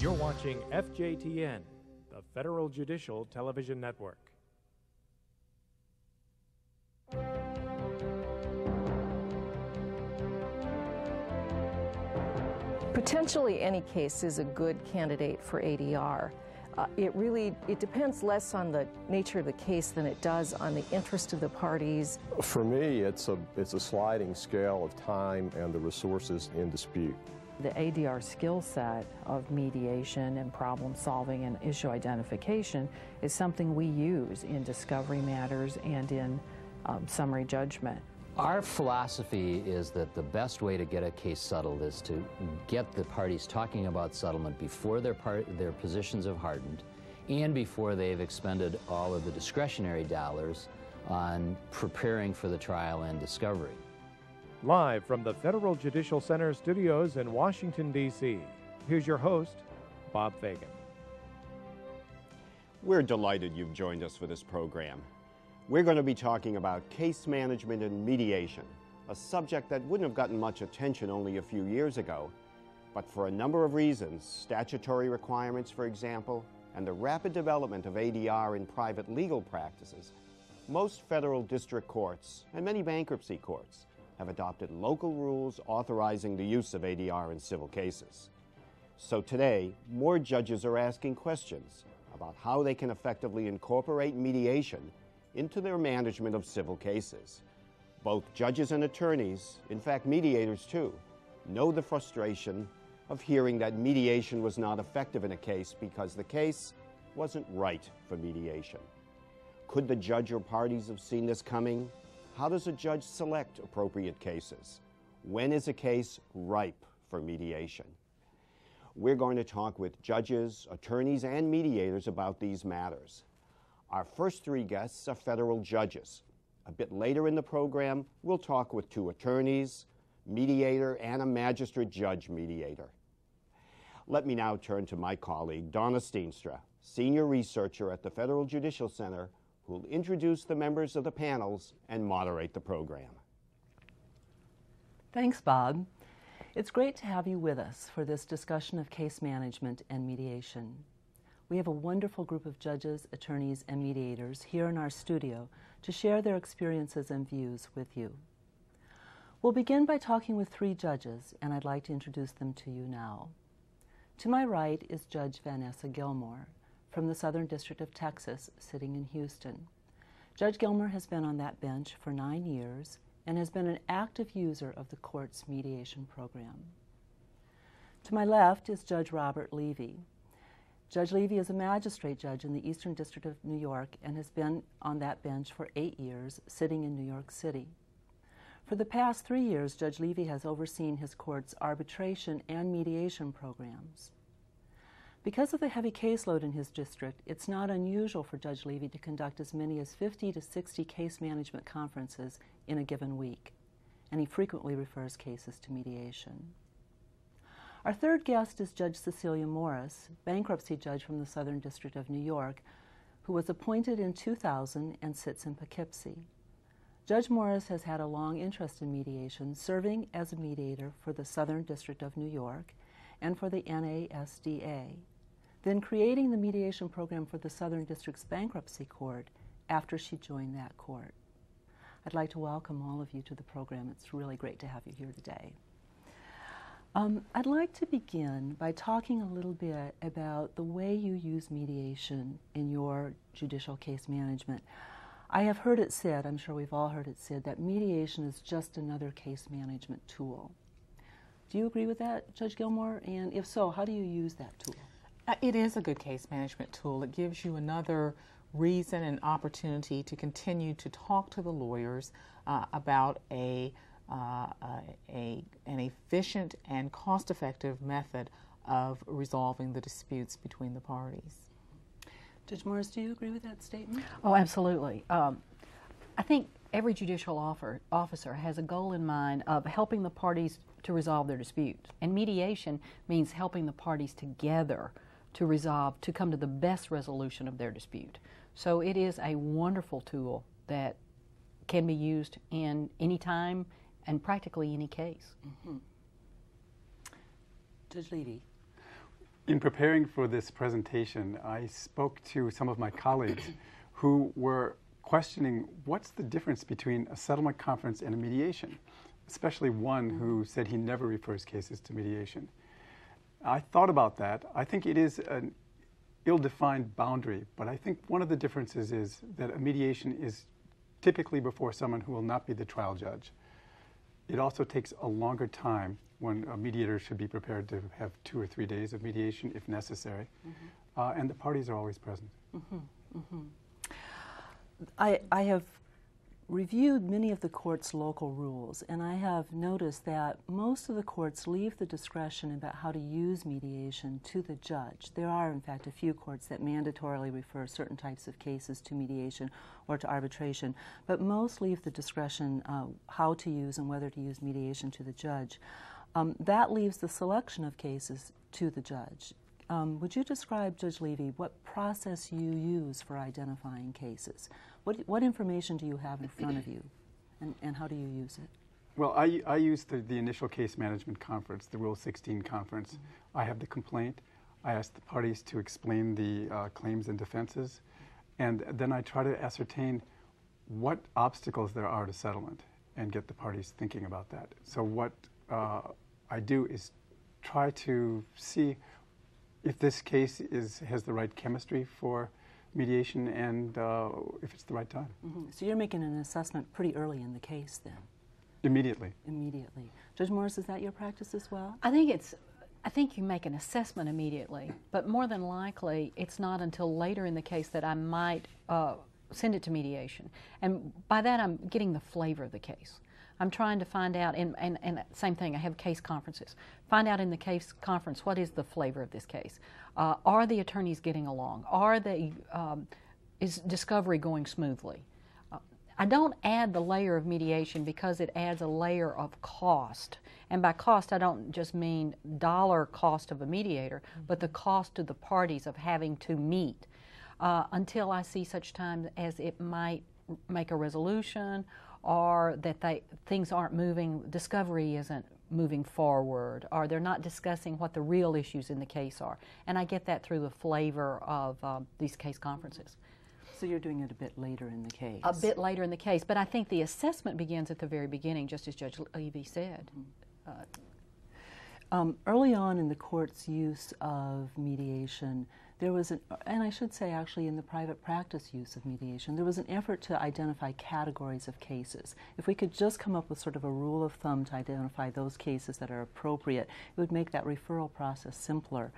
You're watching FJTN, the Federal Judicial Television Network. Potentially any case is a good candidate for ADR. Uh, it really it depends less on the nature of the case than it does on the interest of the parties. For me, it's a it's a sliding scale of time and the resources in dispute. The ADR skill set of mediation and problem solving and issue identification is something we use in discovery matters and in um, summary judgment. Our philosophy is that the best way to get a case settled is to get the parties talking about settlement before their, part, their positions have hardened and before they've expended all of the discretionary dollars on preparing for the trial and discovery. Live from the Federal Judicial Center studios in Washington, D.C., here's your host, Bob Fagan. We're delighted you've joined us for this program. We're going to be talking about case management and mediation, a subject that wouldn't have gotten much attention only a few years ago. But for a number of reasons, statutory requirements, for example, and the rapid development of ADR in private legal practices, most federal district courts and many bankruptcy courts have adopted local rules authorizing the use of ADR in civil cases. So today, more judges are asking questions about how they can effectively incorporate mediation into their management of civil cases. Both judges and attorneys, in fact mediators too, know the frustration of hearing that mediation was not effective in a case because the case wasn't right for mediation. Could the judge or parties have seen this coming? How does a judge select appropriate cases? When is a case ripe for mediation? We're going to talk with judges, attorneys, and mediators about these matters. Our first three guests are federal judges. A bit later in the program, we'll talk with two attorneys, mediator, and a magistrate judge mediator. Let me now turn to my colleague, Donna Stienstra, senior researcher at the Federal Judicial Center, who will introduce the members of the panels and moderate the program. Thanks, Bob. It's great to have you with us for this discussion of case management and mediation. We have a wonderful group of judges, attorneys, and mediators here in our studio to share their experiences and views with you. We'll begin by talking with three judges, and I'd like to introduce them to you now. To my right is Judge Vanessa Gilmore from the Southern District of Texas, sitting in Houston. Judge Gilmore has been on that bench for nine years and has been an active user of the court's mediation program. To my left is Judge Robert Levy. Judge Levy is a magistrate judge in the Eastern District of New York and has been on that bench for eight years, sitting in New York City. For the past three years, Judge Levy has overseen his court's arbitration and mediation programs. Because of the heavy caseload in his district, it's not unusual for Judge Levy to conduct as many as 50 to 60 case management conferences in a given week, and he frequently refers cases to mediation. Our third guest is Judge Cecilia Morris, bankruptcy judge from the Southern District of New York, who was appointed in 2000 and sits in Poughkeepsie. Judge Morris has had a long interest in mediation, serving as a mediator for the Southern District of New York and for the NASDA, then creating the mediation program for the Southern District's bankruptcy court after she joined that court. I'd like to welcome all of you to the program. It's really great to have you here today. Um, I'd like to begin by talking a little bit about the way you use mediation in your judicial case management. I have heard it said, I'm sure we've all heard it said, that mediation is just another case management tool. Do you agree with that, Judge Gilmore? And if so, how do you use that tool? Uh, it is a good case management tool. It gives you another reason and opportunity to continue to talk to the lawyers uh, about a uh, a, an efficient and cost effective method of resolving the disputes between the parties. Judge Morris, do you agree with that statement? Oh, absolutely. Um, I think every judicial offer, officer has a goal in mind of helping the parties to resolve their disputes. And mediation means helping the parties together to resolve, to come to the best resolution of their dispute. So it is a wonderful tool that can be used in any time, and practically any case. Mm-hmm. Judge Levy. In preparing for this presentation, I spoke to some of my colleagues who were questioning what's the difference between a settlement conference and a mediation, especially one who said he never refers cases to mediation. I thought about that. I think it is an ill-defined boundary, but I think one of the differences is that a mediation is typically before someone who will not be the trial judge. It also takes a longer time when a mediator should be prepared to have two or three days of mediation if necessary, mm -hmm. uh, and the parties are always present. Mm -hmm. Mm -hmm. I, I have reviewed many of the court's local rules, and I have noticed that most of the courts leave the discretion about how to use mediation to the judge. There are, in fact, a few courts that mandatorily refer certain types of cases to mediation or to arbitration, but most leave the discretion uh, how to use and whether to use mediation to the judge. Um, that leaves the selection of cases to the judge. Um, would you describe, Judge Levy, what process you use for identifying cases? What, what information do you have in front of you, and, and how do you use it? Well, I, I use the, the initial case management conference, the Rule 16 conference. Mm -hmm. I have the complaint. I ask the parties to explain the uh, claims and defenses, and then I try to ascertain what obstacles there are to settlement and get the parties thinking about that. So what uh, I do is try to see if this case is has the right chemistry for mediation and uh, if it's the right time. Mm -hmm. So you're making an assessment pretty early in the case then? Immediately. Immediately. Judge Morris, is that your practice as well? I think it's I think you make an assessment immediately, but more than likely, it's not until later in the case that I might uh, send it to mediation. And by that, I'm getting the flavor of the case. I'm trying to find out, and, and, and same thing, I have case conferences. Find out in the case conference what is the flavor of this case. Uh, are the attorneys getting along? Are they, um, is discovery going smoothly? Uh, I don't add the layer of mediation because it adds a layer of cost. And by cost, I don't just mean dollar cost of a mediator, mm-hmm. but the cost to the parties of having to meet uh, until I see such time as it might make a resolution or that they, things aren't moving, discovery isn't moving forward, or they're not discussing what the real issues in the case are. And I get that through the flavor of um, these case conferences. So you're doing it a bit later in the case? A bit later in the case, but I think the assessment begins at the very beginning, just as Judge Levy said. Mm -hmm. uh, um, early on in the court's use of mediation, there was an, and I should say actually in the private practice use of mediation, there was an effort to identify categories of cases. If we could just come up with sort of a rule of thumb to identify those cases that are appropriate, it would make that referral process simpler.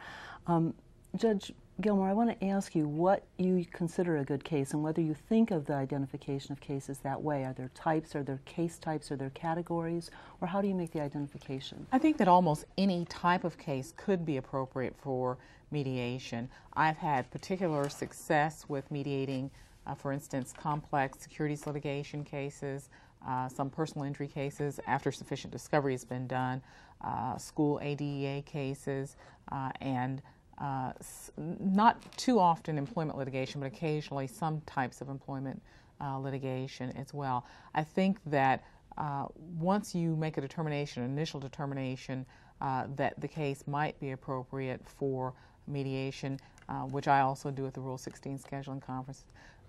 Um, Judge Gilmore, I want to ask you what you consider a good case and whether you think of the identification of cases that way. Are there types, are there case types, are there categories, or how do you make the identification? I think that almost any type of case could be appropriate for mediation. I've had particular success with mediating, uh, for instance, complex securities litigation cases, uh, some personal injury cases after sufficient discovery has been done, uh, school ADEA cases, uh, and uh, not too often employment litigation, but occasionally some types of employment uh, litigation as well. I think that uh, once you make a determination, an initial determination, uh, that the case might be appropriate for mediation, uh, which I also do at the Rule 16 scheduling conference,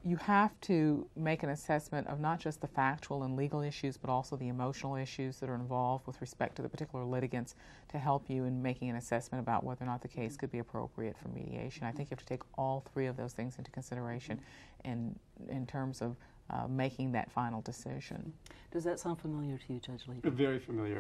you have to make an assessment of not just the factual and legal issues, but also the emotional issues that are involved with respect to the particular litigants to help you in making an assessment about whether or not the case could be appropriate for mediation. I think you have to take all three of those things into consideration in, in terms of uh, making that final decision. Does that sound familiar to you, Judge Levy? Very familiar.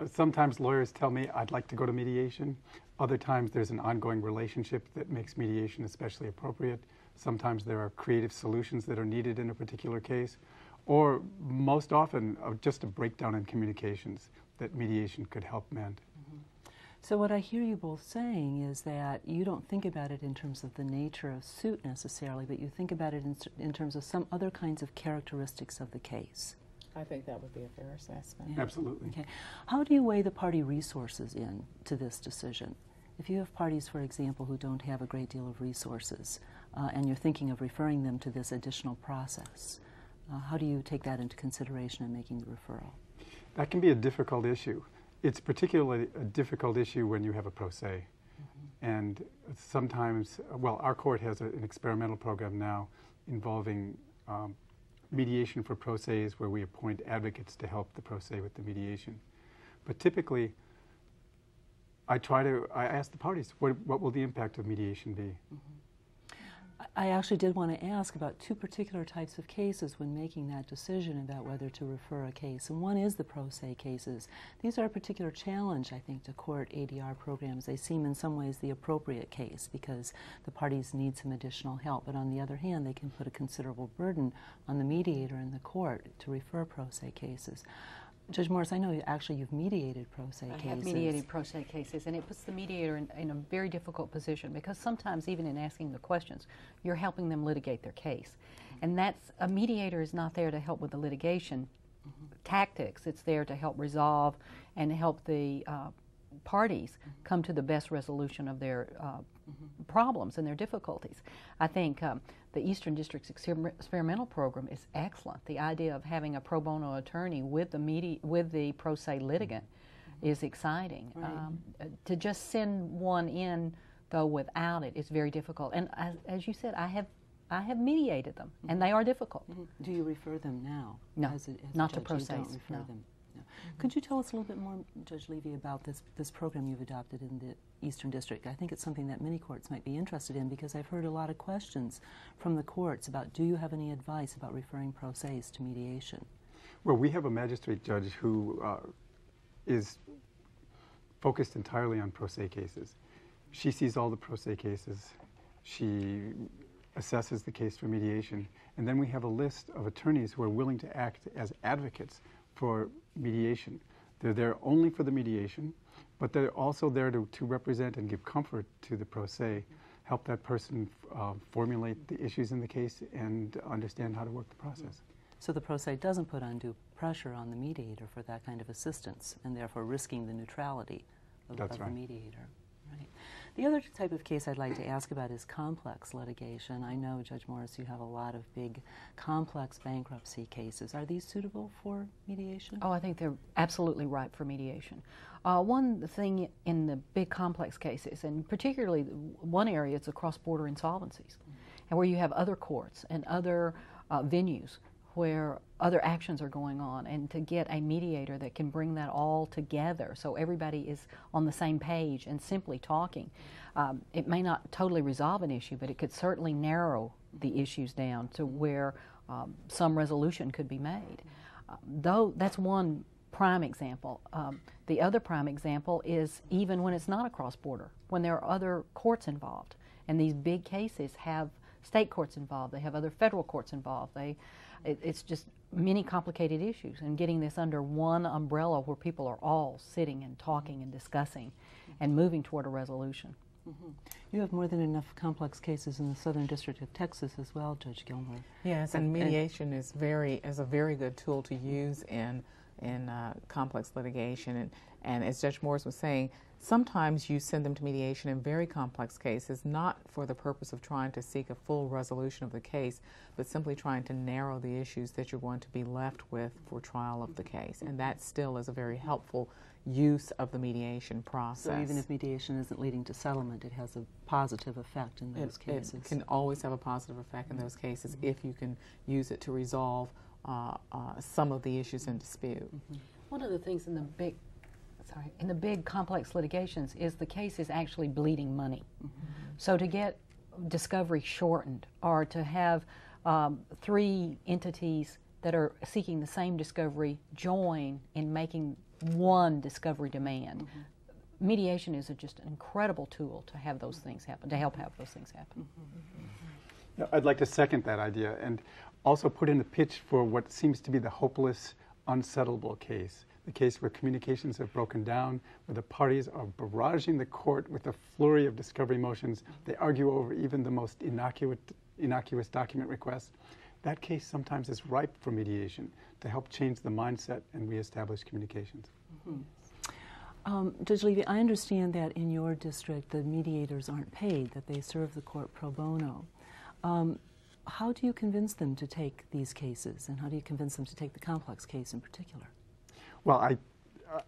Okay. Sometimes lawyers tell me I'd like to go to mediation. Other times there's an ongoing relationship that makes mediation especially appropriate. Sometimes there are creative solutions that are needed in a particular case, or most often uh, just a breakdown in communications that mediation could help mend. Mm -hmm. So what I hear you both saying is that you don't think about it in terms of the nature of suit necessarily, but you think about it in, in terms of some other kinds of characteristics of the case. I think that would be a fair assessment. Yeah. Absolutely. Okay. How do you weigh the party resources in to this decision? If you have parties, for example, who don't have a great deal of resources, uh, and you're thinking of referring them to this additional process. Uh, how do you take that into consideration in making the referral? That can be a difficult issue. It's particularly a difficult issue when you have a pro se. Mm -hmm. And sometimes, well, our court has a, an experimental program now involving um, mediation for pro se's where we appoint advocates to help the pro se with the mediation. But typically, I try to, I ask the parties, what, what will the impact of mediation be? Mm -hmm. I actually did want to ask about two particular types of cases when making that decision about whether to refer a case. And one is the pro se cases. These are a particular challenge, I think, to court ADR programs. They seem in some ways the appropriate case because the parties need some additional help. But on the other hand, they can put a considerable burden on the mediator and the court to refer pro se cases. Judge Morris, I know actually you've mediated pro se I cases. I have mediated pro se cases, and it puts the mediator in, in, a very difficult position because sometimes, even in asking the questions, you're helping them litigate their case. Mm-hmm. And that's a mediator is not there to help with the litigation mm-hmm. tactics, it's there to help resolve and help the uh, parties come to the best resolution of their uh, mm-hmm. problems and their difficulties. I think um, the Eastern District's experimental program is excellent. The idea of having a pro bono attorney with the medi- with the pro se litigant mm-hmm. is exciting. Right. Um, to just send one in though without it is very difficult. And as, as you said, I have I have mediated them, mm-hmm. and they are difficult. Mm-hmm. Do you refer them now? No, as a, as not to pro se. No. Them. Could you tell us a little bit more, Judge Levy, about this, this program you've adopted in the Eastern District? I think it's something that many courts might be interested in because I've heard a lot of questions from the courts about do you have any advice about referring pro se's to mediation? Well, we have a magistrate judge who uh, is focused entirely on pro se cases. She sees all the pro se cases. She assesses the case for mediation. And then we have a list of attorneys who are willing to act as advocates for mediation. They're there only for the mediation, but they're also there to, to represent and give comfort to the pro se, help that person uh, formulate the issues in the case and understand how to work the process. So the pro se doesn't put undue pressure on the mediator for that kind of assistance and therefore risking the neutrality of, of right. the mediator. The other type of case I'd like to ask about is complex litigation. I know, Judge Morris, you have a lot of big, complex bankruptcy cases. Are these suitable for mediation? Oh, I think they're absolutely ripe for mediation. Uh, one thing in the big complex cases, and particularly one area, it's across border insolvencies, mm -hmm. and where you have other courts and other uh, venues where other actions are going on and to get a mediator that can bring that all together so everybody is on the same page and simply talking. Um, it may not totally resolve an issue, but it could certainly narrow the issues down to where um, some resolution could be made. Uh, though that's one prime example. Um, the other prime example is even when it's not a cross border, when there are other courts involved, and these big cases have state courts involved, they have other federal courts involved. They it, it's just many complicated issues, and getting this under one umbrella where people are all sitting and talking and discussing and moving toward a resolution. Mm -hmm. You have more than enough complex cases in the Southern District of Texas as well, Judge Gilmore. Yes, and, and mediation and is very is a very good tool to use in in uh, complex litigation. And, and as Judge Morris was saying, Sometimes you send them to mediation in very complex cases, not for the purpose of trying to seek a full resolution of the case, but simply trying to narrow the issues that you're going to be left with for trial of the case. And that still is a very helpful use of the mediation process. So even if mediation isn't leading to settlement, it has a positive effect in those it, cases. It can always have a positive effect in those cases mm -hmm. if you can use it to resolve uh, uh, some of the issues in dispute. Mm -hmm. One of the things in the big sorry, in the big complex litigations is the case is actually bleeding money. Mm -hmm. So to get discovery shortened or to have um, three entities that are seeking the same discovery join in making one discovery demand. Mm -hmm. Mediation is a, just an incredible tool to have those things happen, to help have those things happen. Mm -hmm. I'd like to second that idea and also put in a pitch for what seems to be the hopeless, unsettlable case the case where communications have broken down, where the parties are barraging the court with a flurry of discovery motions. They argue over even the most innocuous, innocuous document requests. That case sometimes is ripe for mediation to help change the mindset and reestablish communications. Mm -hmm. Um, Judge Levy, I understand that in your district the mediators aren't paid, that they serve the court pro bono. Um, how do you convince them to take these cases, and how do you convince them to take the complex case in particular? Well, I,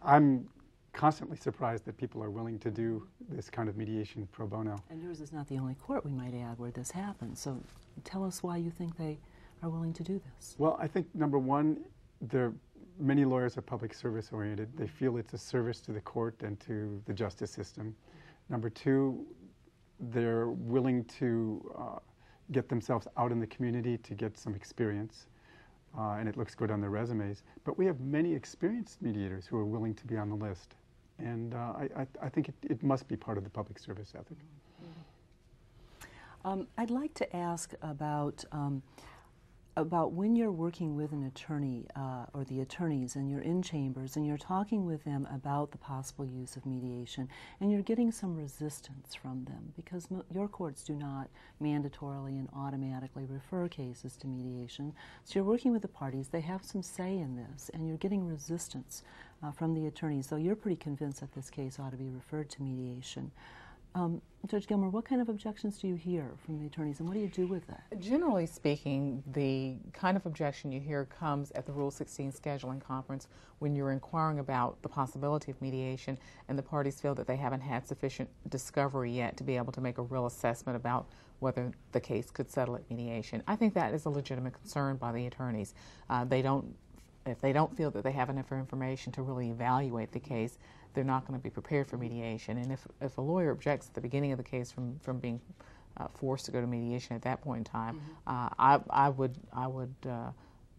I'm constantly surprised that people are willing to do this kind of mediation pro bono. And yours is not the only court, we might add, where this happens. So tell us why you think they are willing to do this. Well, I think number one, there many lawyers are public service oriented. They feel it's a service to the court and to the justice system. Number two, they're willing to uh, get themselves out in the community to get some experience. Uh, and it looks good on their resumes. But we have many experienced mediators who are willing to be on the list. And uh, I, I, I, think it, it, must be part of the public service ethic. Um, I'd like to ask about um, about when you're working with an attorney uh, or the attorneys and you're in chambers and you're talking with them about the possible use of mediation and you're getting some resistance from them because your courts do not mandatorily and automatically refer cases to mediation. So you're working with the parties, they have some say in this, and you're getting resistance uh, from the attorneys. So you're pretty convinced that this case ought to be referred to mediation. Um, Judge Gilmore, what kind of objections do you hear from the attorneys and what do you do with that? Generally speaking, the kind of objection you hear comes at the Rule 16 scheduling conference when you're inquiring about the possibility of mediation and the parties feel that they haven't had sufficient discovery yet to be able to make a real assessment about whether the case could settle at mediation. I think that is a legitimate concern by the attorneys. Uh, they don't if they don't feel that they have enough information to really evaluate the case, they're not going to be prepared for mediation. And if, if a lawyer objects at the beginning of the case from, from being uh, forced to go to mediation at that point in time, mm-hmm. uh, I, I would, I would uh,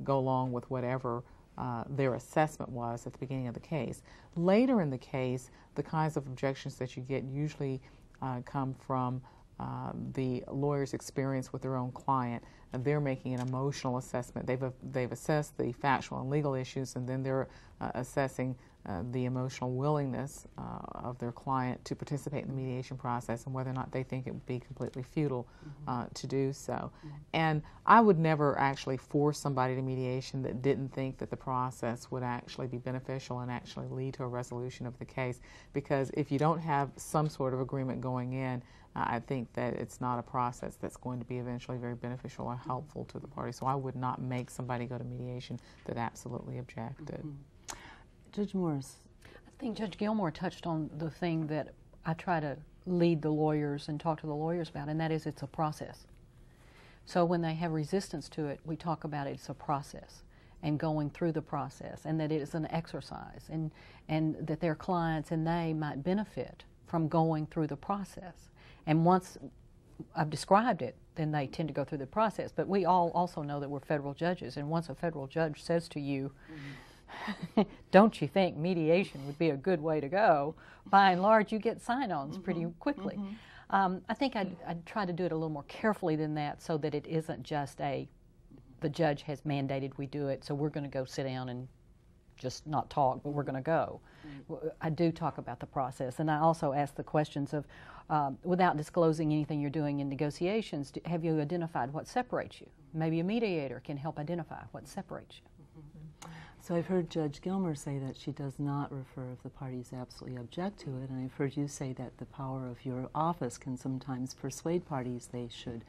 go along with whatever uh, their assessment was at the beginning of the case. Later in the case, the kinds of objections that you get usually uh, come from uh, the lawyer's experience with their own client. And they're making an emotional assessment. They've, they've assessed the factual and legal issues, and then they're assessing uh, the emotional willingness uh, of their client to participate in the mediation process and whether or not they think it would be completely futile mm-hmm. uh, to do so. Mm-hmm. And I would never actually force somebody to mediation that didn't think that the process would actually be beneficial and actually lead to a resolution of the case because if you don't have some sort of agreement going in, uh, I think that it's not a process that's going to be eventually very beneficial or helpful to the party. So I would not make somebody go to mediation that absolutely objected. Mm-hmm. Judge Morris. I think Judge Gilmore touched on the thing that I try to lead the lawyers and talk to the lawyers about, and that is it's a process. So when they have resistance to it, we talk about it, it's a process and going through the process, and that it is an exercise, and, and that their clients and they might benefit from going through the process. And once I've described it, then they tend to go through the process. But we all also know that we're federal judges, and once a federal judge says to you, mm-hmm don't you think mediation would be a good way to go? By and large, you get sign ons mm-hmm. pretty quickly. Mm-hmm. Um, I think I'd, I'd, try to do it a little more carefully than that so that it isn't just a the judge has mandated we do it, so we're going to go sit down and just not talk, but we're going to go. Mm-hmm. I do talk about the process, and I also ask the questions of, um, without disclosing anything you're doing in negotiations, do, have you identified what separates you? Maybe a mediator can help identify what separates you. So I've heard Judge Gilmore say that she does not refer if the parties absolutely object to it, and I've heard you say that the power of your office can sometimes persuade parties they should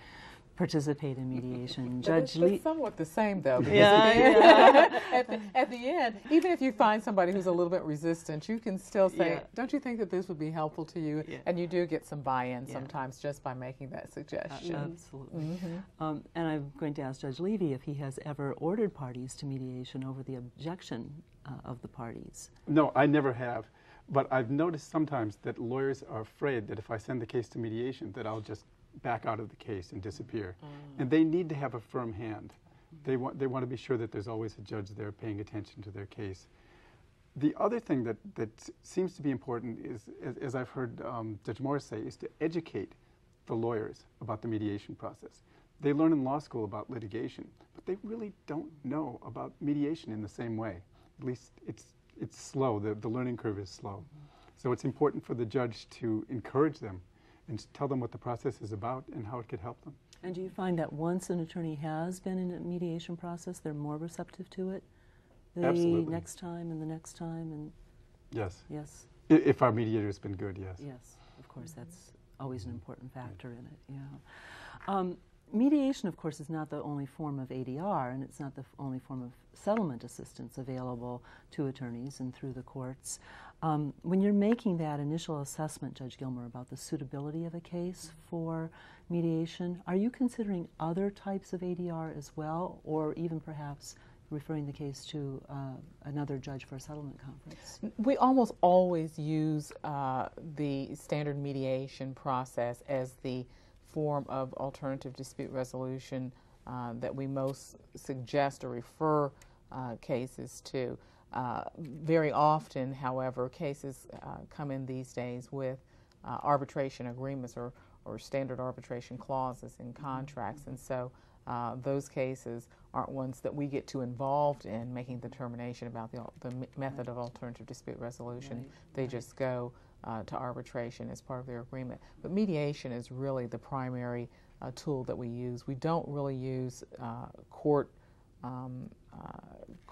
participate in mediation. Judge Levy. somewhat the same, though. Yeah, yeah. at, the, at, the, end, even if you find somebody who's a little bit resistant, you can still say, yeah. "Don't you think that this would be helpful to you?" Yeah. And you do get some buy-in sometimes just by making that suggestion. Uh, absolutely. Mm-hmm. Um, and I'm going to ask Judge Levy if he has ever ordered parties to mediation over the objection uh, of the parties. No, I never have. But I've noticed sometimes that lawyers are afraid that if I send the case to mediation, that I'll just back out of the case and disappear. Mm. And they need to have a firm hand. They want, they want to be sure that there's always a judge there paying attention to their case. The other thing that, that seems to be important is, as, as I've heard um, Judge Morris say, is to educate the lawyers about the mediation process. They learn in law school about litigation, but they really don't know about mediation in the same way. At least it's, it's slow, the, the learning curve is slow. Mm -hmm. So it's important for the judge to encourage them and tell them what the process is about and how it could help them. And do you find that once an attorney has been in a mediation process, they're more receptive to it the Absolutely. next time and the next time? And yes. Yes. If our mediator has been good, yes. Yes, of course, that's always an important factor in it. Yeah. Um, mediation, of course, is not the only form of ADR, and it's not the only form of settlement assistance available to attorneys and through the courts. Um, when you're making that initial assessment, Judge Gilmore, about the suitability of a case for mediation, are you considering other types of ADR as well, or even perhaps referring the case to uh, another judge for a settlement conference? We almost always use uh, the standard mediation process as the form of alternative dispute resolution uh, that we most suggest or refer uh, cases to. Uh, very often, however, cases uh, come in these days with arbitration agreements or, or standard arbitration clauses in contracts, and so uh, those cases aren't ones that we get too involved in making the determination about the, the method of alternative dispute resolution. Right. They right. just go uh, to arbitration as part of their agreement. But mediation is really the primary uh, tool that we use. We don't really use uh, court um,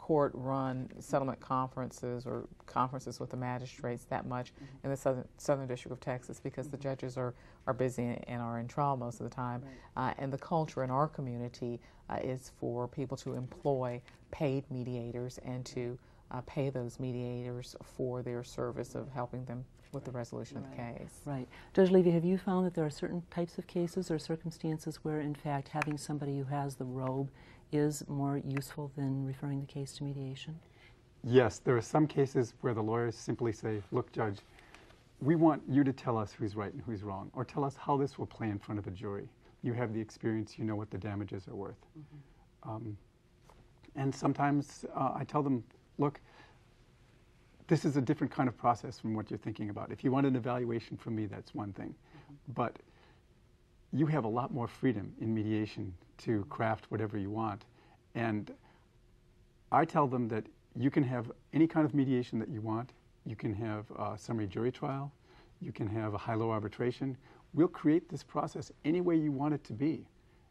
uh, court-run settlement conferences or conferences with the magistrates that much mm -hmm. in the southern, southern District of Texas because mm -hmm. the mm-hmm. judges are, are busy and are in trial most of the time. Right. Uh, and the culture in our community uh, is for people to employ paid mediators and to uh, pay those mediators for their service of helping them with the resolution right. of the case. Right. Judge Levy, have you found that there are certain types of cases or circumstances where, in fact, having somebody who has the robe is more useful than referring the case to mediation? Yes, there are some cases where the lawyers simply say, look, Judge, we want you to tell us who's right and who's wrong, or tell us how this will play in front of a jury. You have the experience, you know what the damages are worth. Mm -hmm. um, and sometimes uh, I tell them, look, this is a different kind of process from what you're thinking about. If you want an evaluation from me, that's one thing. Mm -hmm. But you have a lot more freedom in mediation to craft whatever you want. And I tell them that you can have any kind of mediation that you want. You can have a summary jury trial. You can have a high-low arbitration. We'll create this process any way you want it to be.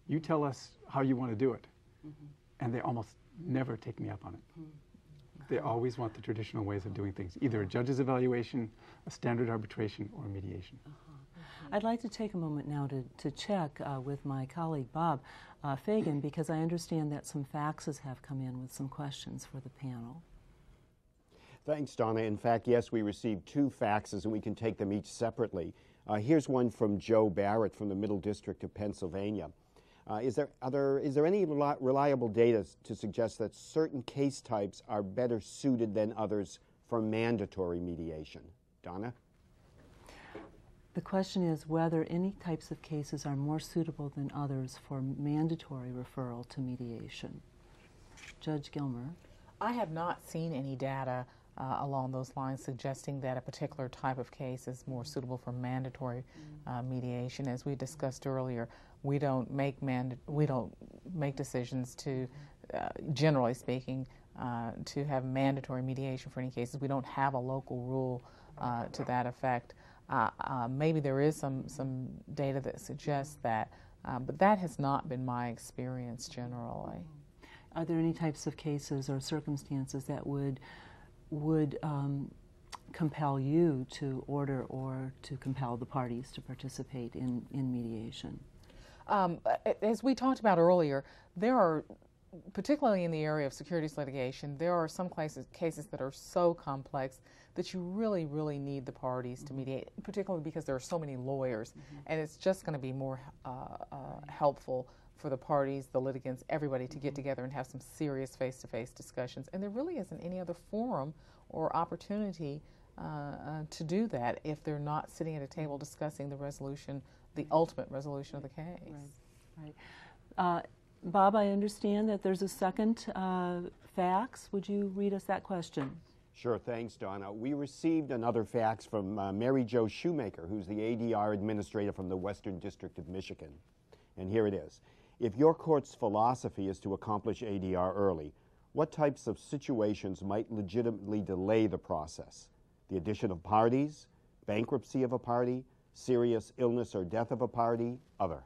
You tell us how you want to do it. Mm -hmm. And they almost never take me up on it. Mm -hmm. They always want the traditional ways of doing things, either a judge's evaluation, a standard arbitration, or a mediation. Uh -huh. I'd like to take a moment now to, to check uh, with my colleague Bob uh, Fagan because I understand that some faxes have come in with some questions for the panel. Thanks, Donna. In fact, yes, we received two faxes and we can take them each separately. Uh, here's one from Joe Barrett from the Middle District of Pennsylvania. Uh, is, there, there, is there any reliable data to suggest that certain case types are better suited than others for mandatory mediation? Donna? The question is whether any types of cases are more suitable than others for mandatory referral to mediation. Judge Gilmore. I have not seen any data uh, along those lines suggesting that a particular type of case is more suitable for mandatory uh, mediation. As we discussed earlier, we don't make mand- we don't make decisions to, uh, generally speaking, uh, to have mandatory mediation for any cases. We don't have a local rule uh, to that effect. Uh, uh, maybe there is some, some data that suggests that, uh, but that has not been my experience generally. Are there any types of cases or circumstances that would, would um, compel you to order or to compel the parties to participate in, in mediation? Um, as we talked about earlier, there are particularly in the area of securities litigation, there are some cases, cases that are so complex that you really, really need the parties to mm-hmm. mediate, particularly because there are so many lawyers, mm -hmm. and it's just going to be more uh, uh, helpful for the parties, the litigants, everybody to get mm-hmm. together and have some serious face-to-face discussions. And there really isn't any other forum or opportunity uh, uh, to do that if they're not sitting at a table discussing the resolution, the ultimate resolution of the case. Right. right. Uh, Bob, I understand that there's a second uh, fax. Would you read us that question? Sure, thanks, Donna. We received another fax from uh, Mary Jo Shoemaker, who's the ADR administrator from the Western District of Michigan. And here it is. If your court's philosophy is to accomplish ADR early, what types of situations might legitimately delay the process? The addition of parties, bankruptcy of a party, serious illness or death of a party, other.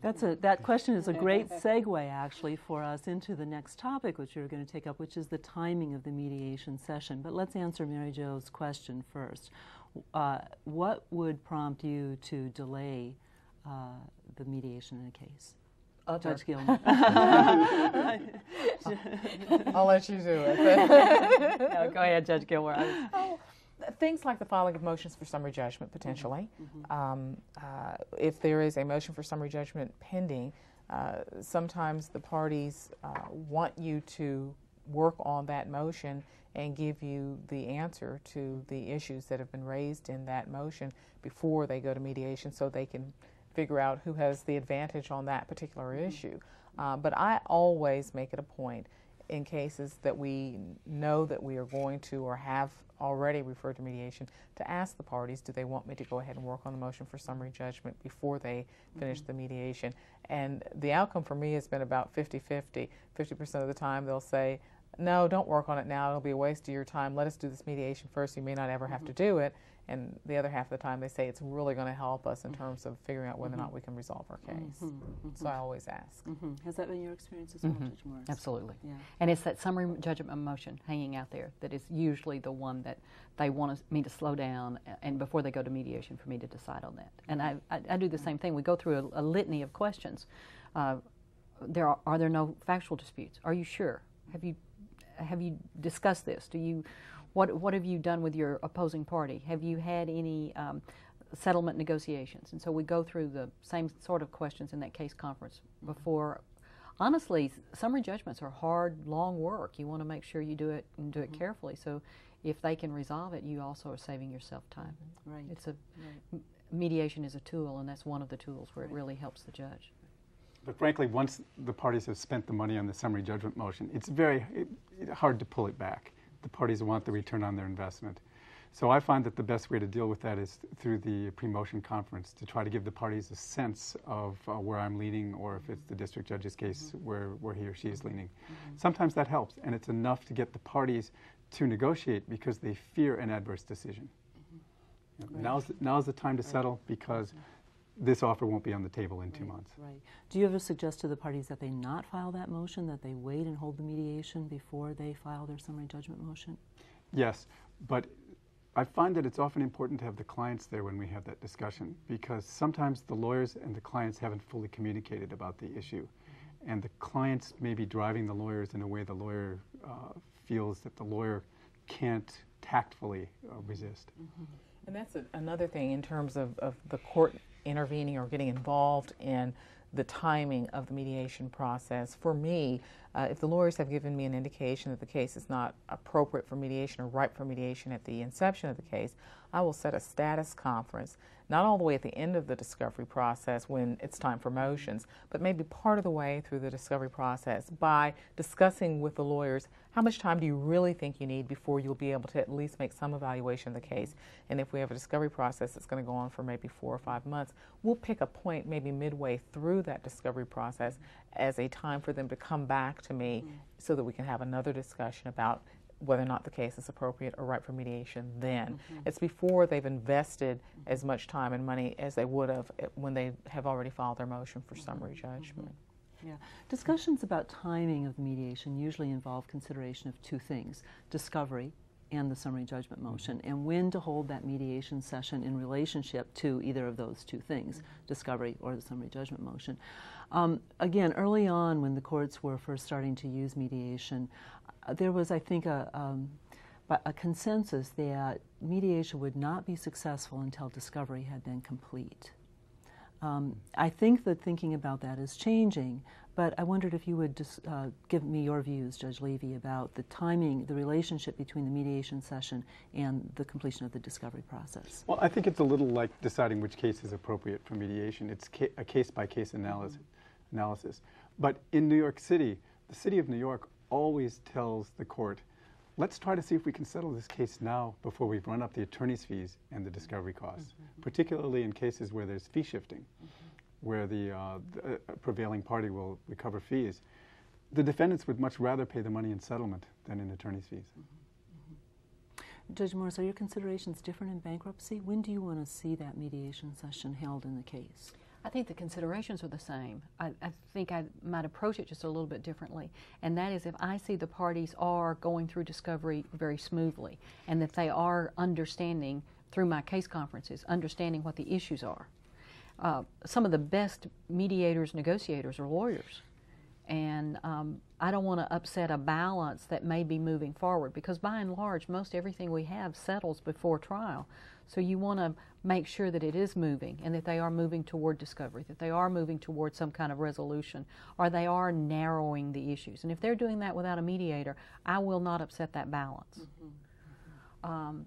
That's a, that question is a great segue, actually, for us into the next topic, which you're going to take up, which is the timing of the mediation session. But let's answer Mary Jo's question first. Uh, what would prompt you to delay uh, the mediation in a case? Other. Judge Gilman. I'll let you do it. go ahead, Judge Gilmore. Oh, things like the filing of motions for summary judgment potentially. Mm-hmm. Um, uh, if there is a motion for summary judgment pending, uh, sometimes the parties uh, want you to work on that motion and give you the answer to the issues that have been raised in that motion before they go to mediation so they can figure out who has the advantage on that particular issue. Uh, but I always make it a point in cases that we know that we are going to or have already referred to mediation to ask the parties do they want me to go ahead and work on the motion for summary judgment before they finish the mediation? And the outcome for me has been about 50-50 50% of the time they'll say no don't work on it now. It'll be a waste of your time. Let us do this mediation first. You may not ever have to do it and the other half of the time they say it's really going to help us in mm-hmm. terms of figuring out whether or not mm-hmm. we can resolve our case mm-hmm. so i always ask Has that been your experience as well, Judge Morris? Absolutely. Yeah. And it's that summary judgment motion hanging out there that is usually the one that they want me to slow down and before they go to mediation for me to decide on that. And I, I, I do the same thing. We go through a, a litany of questions. Uh, there are, are there no factual disputes? Are you sure? Have you have you discussed this? Do you what what have you done with your opposing party? Have you had any um, settlement negotiations? And so we go through the same sort of questions in that case conference before. Honestly, summary judgments are hard, long work. You want to make sure you do it and do it carefully. So, if they can resolve it, you also are saving yourself time. Right. It's a m- mediation is a tool, and that's one of the tools where it really helps the judge. But frankly, once the parties have spent the money on the summary judgment motion, it's very it, it- hard to pull it back. The parties want the return on their investment. So I find that the best way to deal with that is through the pre-motion conference to try to give the parties a sense of uh, where I'm leaning, or if it's the district judge's case, mm-hmm. where, where he or she is leaning. Mm-hmm. Sometimes that helps, and it's enough to get the parties to negotiate because they fear an adverse decision. Mm-hmm. You know, Now's, the- now's the time to settle because this offer won't be on the table in two months. Right. Do you ever suggest to the parties that they not file that motion, that they wait and hold the mediation before they file their summary judgment motion? Yes, but I find that it's often important to have the clients there when we have that discussion because sometimes the lawyers and the clients haven't fully communicated about the issue. And the clients may be driving the lawyers in a way the lawyer uh, feels that the lawyer can't tactfully uh, resist. And that's a, another thing in terms of, of the court intervening or getting involved in the timing of the mediation process. For me, uh, if the lawyers have given me an indication that the case is not appropriate for mediation or ripe for mediation at the inception of the case, I will set a status conference, not all the way at the end of the discovery process when it's time for motions, but maybe part of the way through the discovery process by discussing with the lawyers how much time do you really think you need before you'll be able to at least make some evaluation of the case. And if we have a discovery process that's going to go on for maybe four or five months, we'll pick a point maybe midway through that discovery process as a time for them to come back to me mm. so that we can have another discussion about whether or not the case is appropriate or right for mediation then. Mm-hmm. It's before they've invested mm-hmm. as much time and money as they would have when they have already filed their motion for mm-hmm. summary judgment. Yeah. Discussions about timing of the mediation usually involve consideration of two things discovery and the summary judgment motion, and when to hold that mediation session in relationship to either of those two things discovery or the summary judgment motion. Um, again, early on when the courts were first starting to use mediation, uh, there was, I think, a, um, a consensus that mediation would not be successful until discovery had been complete. Um, I think that thinking about that is changing, but I wondered if you would just uh, give me your views, Judge Levy, about the timing, the relationship between the mediation session and the completion of the discovery process. Well, I think it's a little like deciding which case is appropriate for mediation. It's ca- a case by case analysis. Analysis. But in New York City, the city of New York always tells the court, let's try to see if we can settle this case now before we've run up the attorney's fees and the discovery costs, particularly in cases where there's fee shifting, where the, uh, the uh, prevailing party will recover fees. The defendants would much rather pay the money in settlement than in attorney's fees. Judge Morris, are your considerations different in bankruptcy? When do you want to see that mediation session held in the case? I think the considerations are the same. I, I think I might approach it just a little bit differently. And that is if I see the parties are going through discovery very smoothly and that they are understanding through my case conferences, understanding what the issues are. Uh, some of the best mediators, negotiators are lawyers. And um, I don't want to upset a balance that may be moving forward because by and large, most everything we have settles before trial. So you want to make sure that it is moving and that they are moving toward discovery, that they are moving toward some kind of resolution, or they are narrowing the issues. And if they're doing that without a mediator, I will not upset that balance. Mm-hmm. Um,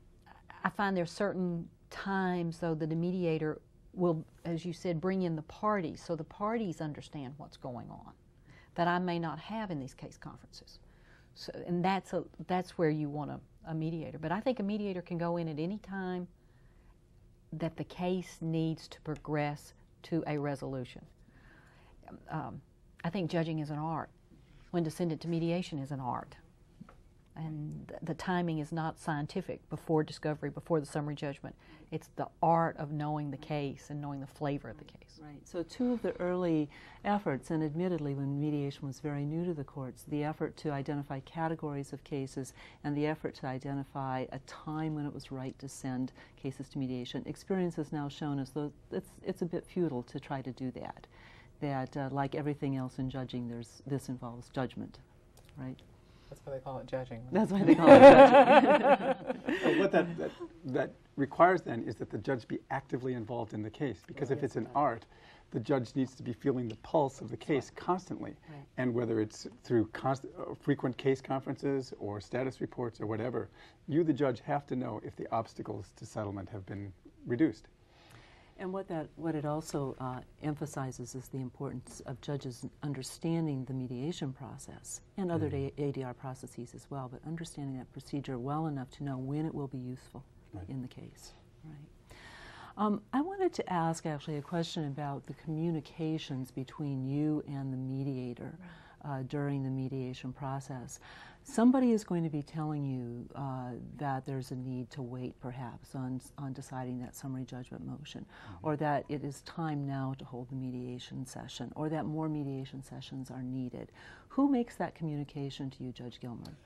I find there are certain times, though, that a mediator will, as you said, bring in the parties so the parties understand what's going on that I may not have in these case conferences. So, and that's, a, that's where you want a, a mediator. But I think a mediator can go in at any time that the case needs to progress to a resolution. Um, I think judging is an art. When to send it to mediation is an art and the timing is not scientific before discovery, before the summary judgment. It's the art of knowing the case and knowing the flavor of the case. Right. So, two of the early efforts, and admittedly, when mediation was very new to the courts, the effort to identify categories of cases and the effort to identify a time when it was right to send cases to mediation. Experience has now shown us that it's, it's a bit futile to try to do that. That, uh, like everything else in judging, there's, this involves judgment, right? That's why they call it judging. That's why they call it judging. what that, that, that, requires then is that the judge be actively involved in the case. Because right. if it's an art, the judge needs to be feeling the pulse of the case right. constantly. Right. And whether it's through const- uh, frequent case conferences or status reports or whatever, you, the judge, have to know if the obstacles to settlement have been reduced. And what that what it also uh, emphasizes is the importance of judges understanding the mediation process and other mm-hmm. ADR processes as well, but understanding that procedure well enough to know when it will be useful right. in the case. Right. Um, I wanted to ask actually a question about the communications between you and the mediator uh, during the mediation process somebody is going to be telling you uh, that there's a need to wait perhaps on, on deciding that summary judgment motion, mm-hmm. or that it is time now to hold the mediation session, or that more mediation sessions are needed. Who makes that communication to you, Judge Gilmore?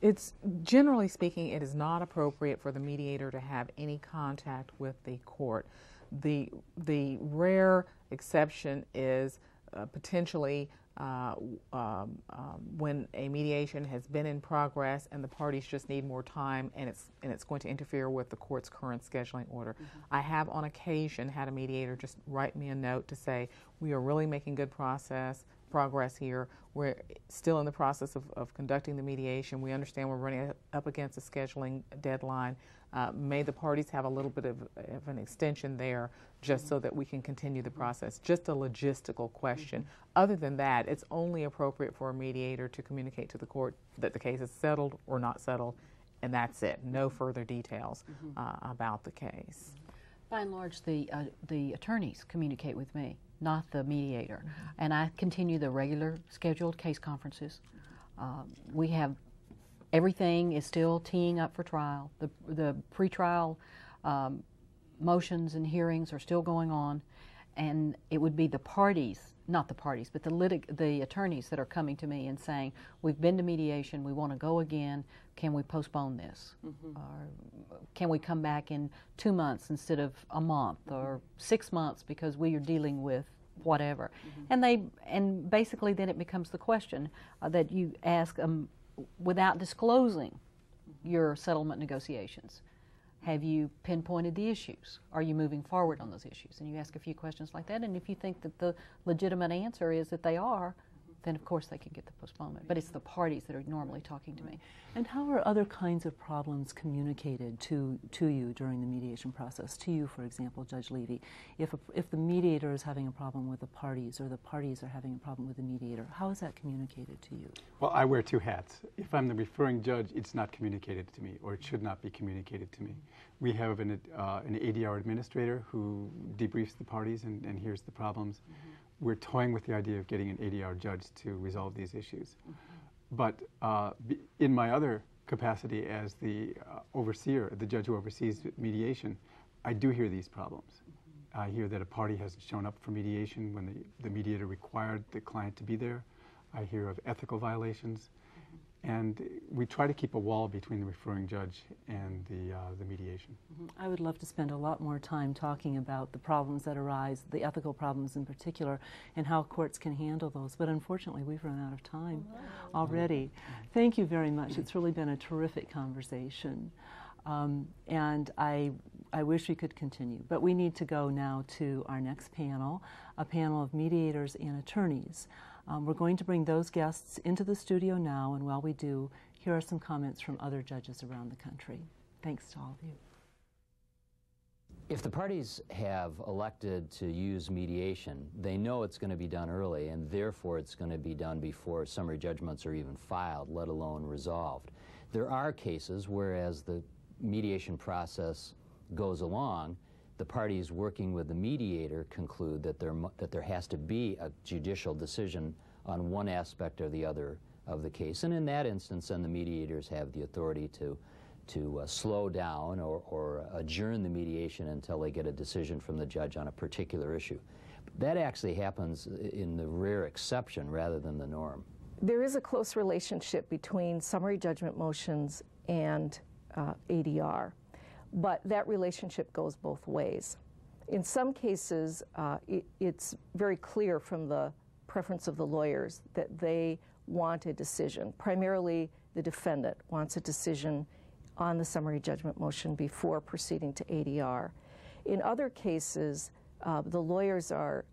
It's generally speaking, it is not appropriate for the mediator to have any contact with the court. The the rare exception is uh, potentially uh, um, um, when a mediation has been in progress and the parties just need more time and it's and it's going to interfere with the court's current scheduling order. Mm-hmm. I have on occasion had a mediator just write me a note to say we are really making good process progress here. We're still in the process of, of conducting the mediation. We understand we're running up against a scheduling deadline. Uh, may the parties have a little bit of, of an extension there just mm-hmm. so that we can continue the process. Just a logistical question. Mm-hmm. Other than that, it's only appropriate for a mediator to communicate to the court that the case is settled or not settled, and that's it. No further details mm-hmm. uh, about the case. By and large, the, uh, the attorneys communicate with me, not the mediator. Mm-hmm. And I continue the regular scheduled case conferences. Uh, we have everything is still teeing up for trial. The, the pretrial um, motions and hearings are still going on, and it would be the parties, not the parties, but the litig- the attorneys that are coming to me and saying, "We've been to mediation. We want to go again. Can we postpone this? Mm-hmm. Or can we come back in two months instead of a month mm-hmm. or six months because we are dealing with whatever?" Mm-hmm. And they and basically then it becomes the question uh, that you ask them without disclosing your settlement negotiations. Have you pinpointed the issues? Are you moving forward on those issues? And you ask a few questions like that. And if you think that the legitimate answer is that they are, then of course they can get the postponement. But it's the parties that are normally talking to me. And how are other kinds of problems communicated to, to you during the mediation process? To you, for example, Judge Levy, if, a, if the mediator is having a problem with the parties or the parties are having a problem with the mediator, how is that communicated to you? Well, I wear two hats. If I'm the referring judge, it's not communicated to me or it should not be communicated to me. We have an, uh, an ADR administrator who debriefs the parties and, and hears the problems. Mm-hmm we're toying with the idea of getting an ADR judge to resolve these issues. Mm-hmm. But uh, in my other capacity as the uh, overseer, the judge who oversees mediation, I do hear these problems. Mm-hmm. I hear that a party hasn't shown up for mediation when the, the mediator required the client to be there. I hear of ethical violations. And we try to keep a wall between the referring judge and the, uh, the mediation. Mm -hmm. I would love to spend a lot more time talking about the problems that arise, the ethical problems in particular, and how courts can handle those. But unfortunately, we've run out of time already. Thank you very much. It's really been a terrific conversation. Um, and I, I wish we could continue. But we need to go now to our next panel, a panel of mediators and attorneys. Um, we're going to bring those guests into the studio now, and while we do, here are some comments from other judges around the country. Thanks to all of you. If the parties have elected to use mediation, they know it's going to be done early, and therefore it's going to be done before summary judgments are even filed, let alone resolved. There are cases where, as the mediation process goes along, the parties working with the mediator conclude that there, that there has to be a judicial decision on one aspect or the other of the case. And in that instance, then the mediators have the authority to, to uh, slow down or, or adjourn the mediation until they get a decision from the judge on a particular issue. That actually happens in the rare exception rather than the norm. There is a close relationship between summary judgment motions and uh, ADR. But that relationship goes both ways. In some cases, uh, it, it's very clear from the preference of the lawyers that they want a decision. Primarily, the defendant wants a decision on the summary judgment motion before proceeding to ADR. In other cases, uh, the lawyers are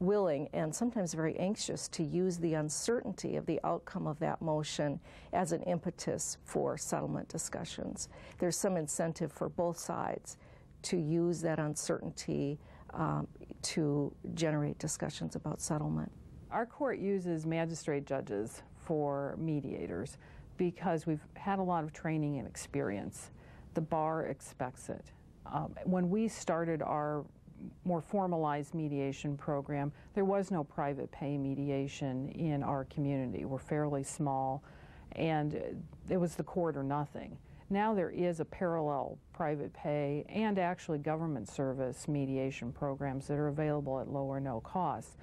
willing and sometimes very anxious to use the uncertainty of the outcome of that motion as an impetus for settlement discussions. There's some incentive for both sides to use that uncertainty um, to generate discussions about settlement. Our court uses magistrate judges for mediators because we've had a lot of training and experience. The bar expects it. Um, when we started our more formalized mediation program, there was no private pay mediation in our community. We're fairly small, and it was the court or nothing. Now there is a parallel private pay and actually government service mediation programs that are available at low or no cost.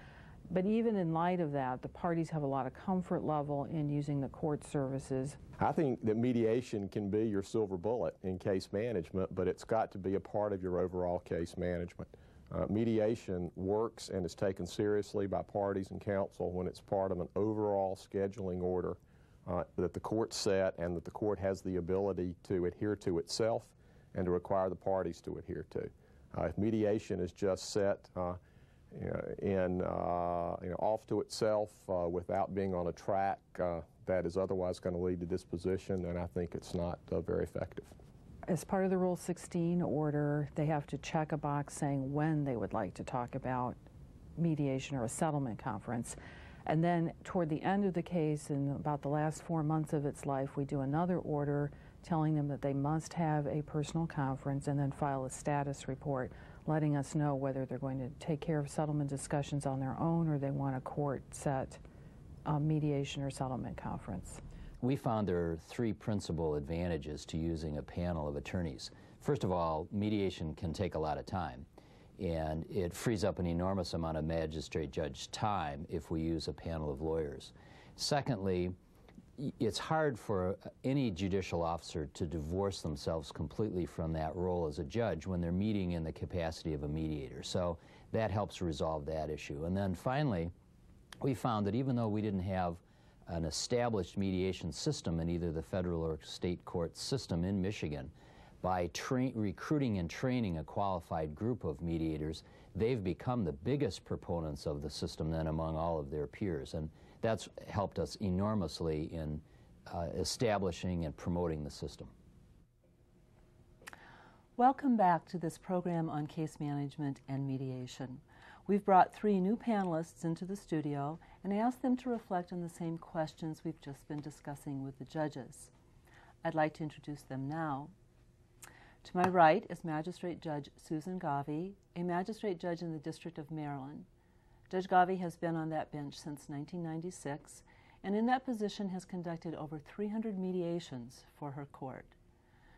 But even in light of that, the parties have a lot of comfort level in using the court services. I think that mediation can be your silver bullet in case management, but it's got to be a part of your overall case management. Uh, mediation works and is taken seriously by parties and counsel when it's part of an overall scheduling order uh, that the court set and that the court has the ability to adhere to itself and to require the parties to adhere to. Uh, if mediation is just set uh, in, uh, you know, off to itself uh, without being on a track that is otherwise going to lead to disposition, then I think it's not very effective as part of the Rule 16 order, they have to check a box saying when they would like to talk about mediation or a settlement conference. And then toward the end of the case, in about the last four months of its life, we do another order telling them that they must have a personal conference and then file a status report letting us know whether they're going to take care of settlement discussions on their own or they want a court set um, mediation or settlement conference. We found there are three principal advantages to using a panel of attorneys. First of all, mediation can take a lot of time, and it frees up an enormous amount of magistrate judge time if we use a panel of lawyers. Secondly, it's hard for any judicial officer to divorce themselves completely from that role as a judge when they're meeting in the capacity of a mediator. So that helps resolve that issue. And then finally, we found that even though we didn't have an established mediation system in either the federal or state court system in Michigan. By recruiting and training a qualified group of mediators, they've become the biggest proponents of the system then among all of their peers. And that's helped us enormously in uh, establishing and promoting the system. Welcome back to this program on case management and mediation. We've brought three new panelists into the studio and I asked them to reflect on the same questions we've just been discussing with the judges. I'd like to introduce them now. To my right is Magistrate Judge Susan Gauvey, a magistrate judge in the District of Maryland. Judge Gauvey has been on that bench since 1996 and in that position has conducted over 300 mediations for her court.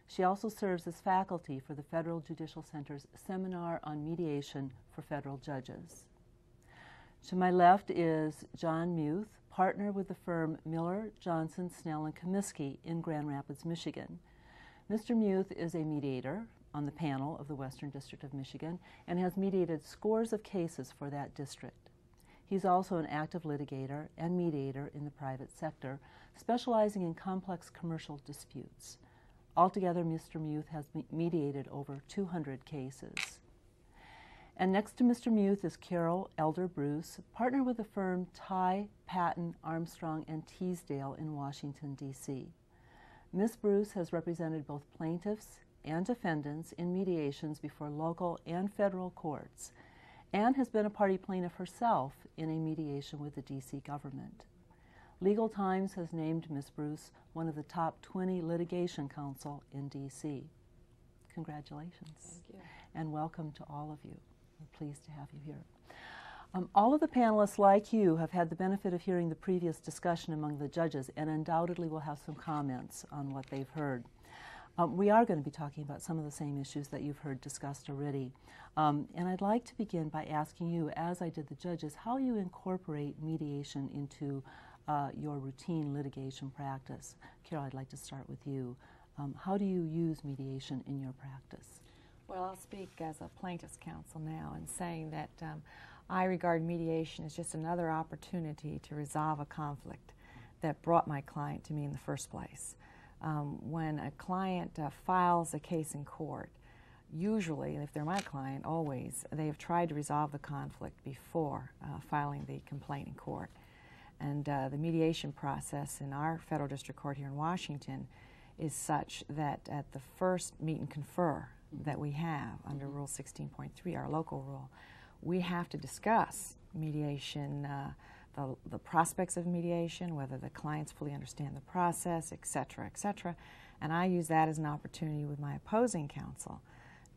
She also serves as faculty for the Federal Judicial Center's Seminar on Mediation for Federal Judges. To my left is John Muth, partner with the firm Miller, Johnson, Snell, and Cummiskey in Grand Rapids, Michigan. Mr. Muth is a mediator on the panel of the Western District of Michigan and has mediated scores of cases for that district. He's also an active litigator and mediator in the private sector, specializing in complex commercial disputes. Altogether, Mr. Muth has mediated over 200 cases. And next to Mr. Muth is Carol Elder Bruce, partner with the firm Tighe, Patton, Armstrong, and Teasdale in Washington, D.C. Ms. Bruce has represented both plaintiffs and defendants in mediations before local and federal courts and has been a party plaintiff herself in a mediation with the D.C. government. Legal Times has named Ms. Bruce one of the top 20 litigation counsel in D.C. Congratulations. Thank you. And welcome to all of you. We're pleased to have you here. Um, all of the panelists, like you, have had the benefit of hearing the previous discussion among the judges and undoubtedly will have some comments on what they've heard. Um, we are going to be talking about some of the same issues that you've heard discussed already. Um, and I'd like to begin by asking you, as I did the judges, how you incorporate mediation into uh, your routine litigation practice. Carol, I'd like to start with you. Um, how do you use mediation in your practice? Well, I'll speak as a plaintiff's counsel now and saying that um, I regard mediation as just another opportunity to resolve a conflict that brought my client to me in the first place. Um, when a client uh, files a case in court, usually, if they're my client, always, they have tried to resolve the conflict before uh, filing the complaint in court. And uh, the mediation process in our federal district court here in Washington is such that at the first meet and confer that we have under mm-hmm. Rule 16.3, our local rule, we have to discuss mediation, uh, the, the prospects of mediation, whether the clients fully understand the process, et cetera, et cetera. And I use that as an opportunity with my opposing counsel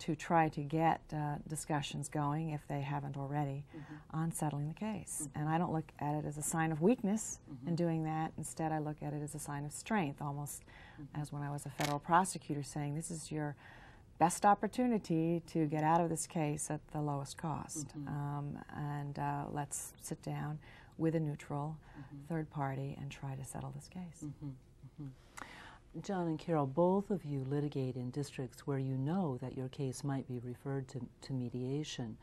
to try to get uh, discussions going, if they haven't already, mm-hmm. on settling the case. Mm-hmm. And I don't look at it as a sign of weakness mm-hmm. in doing that. Instead, I look at it as a sign of strength, almost mm-hmm. as when I was a federal prosecutor saying, This is your best opportunity to get out of this case at the lowest cost. Mm-hmm. Um, and uh, let's sit down with a neutral mm-hmm. third party and try to settle this case. John and Carol, both of you litigate in districts where you know that your case might be referred to, to mediation.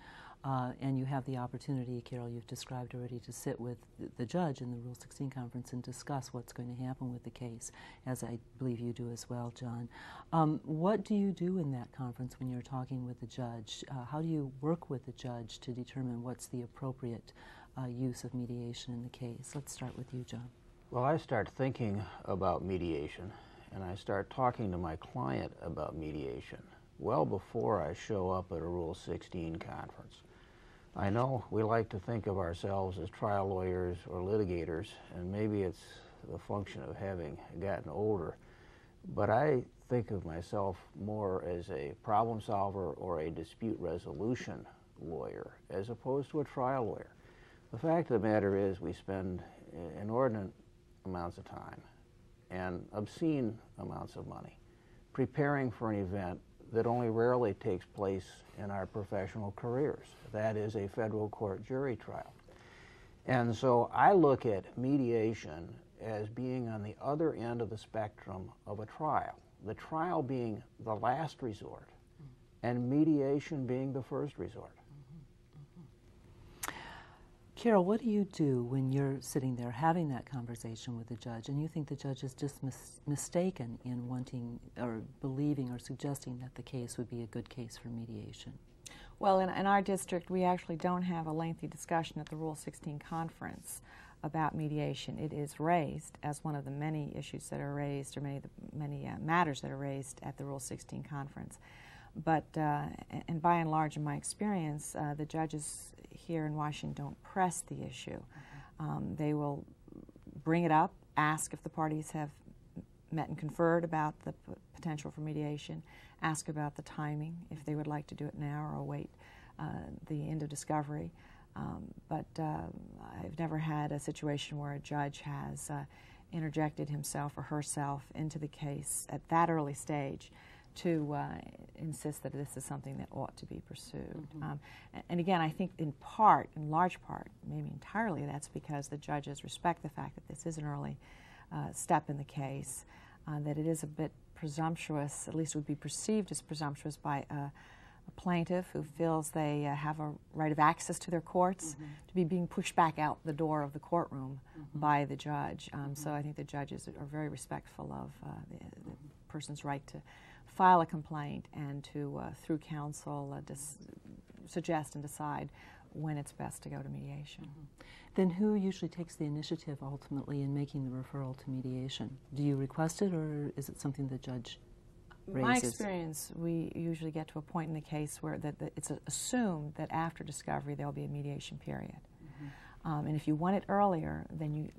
Uh, and you have the opportunity, Carol, you've described already, to sit with the judge in the Rule 16 conference and discuss what's going to happen with the case, as I believe you do as well, John. Um, what do you do in that conference when you're talking with the judge? Uh, how do you work with the judge to determine what's the appropriate uh, use of mediation in the case? Let's start with you, John. Well, I start thinking about mediation and I start talking to my client about mediation well before I show up at a Rule 16 conference. I know we like to think of ourselves as trial lawyers or litigators, and maybe it's the function of having gotten older, but I think of myself more as a problem solver or a dispute resolution lawyer as opposed to a trial lawyer. The fact of the matter is we spend inordinate amounts of time and obscene amounts of money preparing for an event that only rarely takes place in our professional careers. That is a federal court jury trial. And so I look at mediation as being on the other end of the spectrum of a trial, the trial being the last resort, and mediation being the first resort. Carol, what do you do when you're sitting there having that conversation with the judge and you think the judge is just mis- mistaken in wanting or believing or suggesting that the case would be a good case for mediation? Well, in, in our district, we actually don't have a lengthy discussion at the Rule 16 conference about mediation. It is raised as one of the many issues that are raised, or many, many uh, matters that are raised at the Rule 16 conference. But, uh, and by and large, in my experience, uh, the judges here in Washington don't press the issue. Um, they will bring it up, ask if the parties have met and conferred about the p- potential for mediation, ask about the timing, if they would like to do it now or await uh, the end of discovery. Um, but uh, I've never had a situation where a judge has uh, interjected himself or herself into the case at that early stage to uh, insist that this is something that ought to be pursued. Mm-hmm. Um, and, again, I think in part, in large part, maybe entirely, that's because the judges respect the fact that this is an early uh, step in the case, uh, that it is a bit presumptuous, at least would be perceived as presumptuous by a, a plaintiff who feels they uh, have a right of access to their courts mm-hmm. to be being pushed back out the door of the courtroom mm-hmm. by the judge. Um, so I think the judges are very respectful of uh, the, the person's right to file a complaint and to, uh, through counsel, uh, suggest and decide when it's best to go to mediation. Mm-hmm. Then who usually takes the initiative ultimately in making the referral to mediation? Do you request it or is it something the judge raises? My experience, we usually get to a point in the case where that, that it's assumed that after discovery there'll be a mediation period. Mm-hmm. Um, and if you want it earlier, then you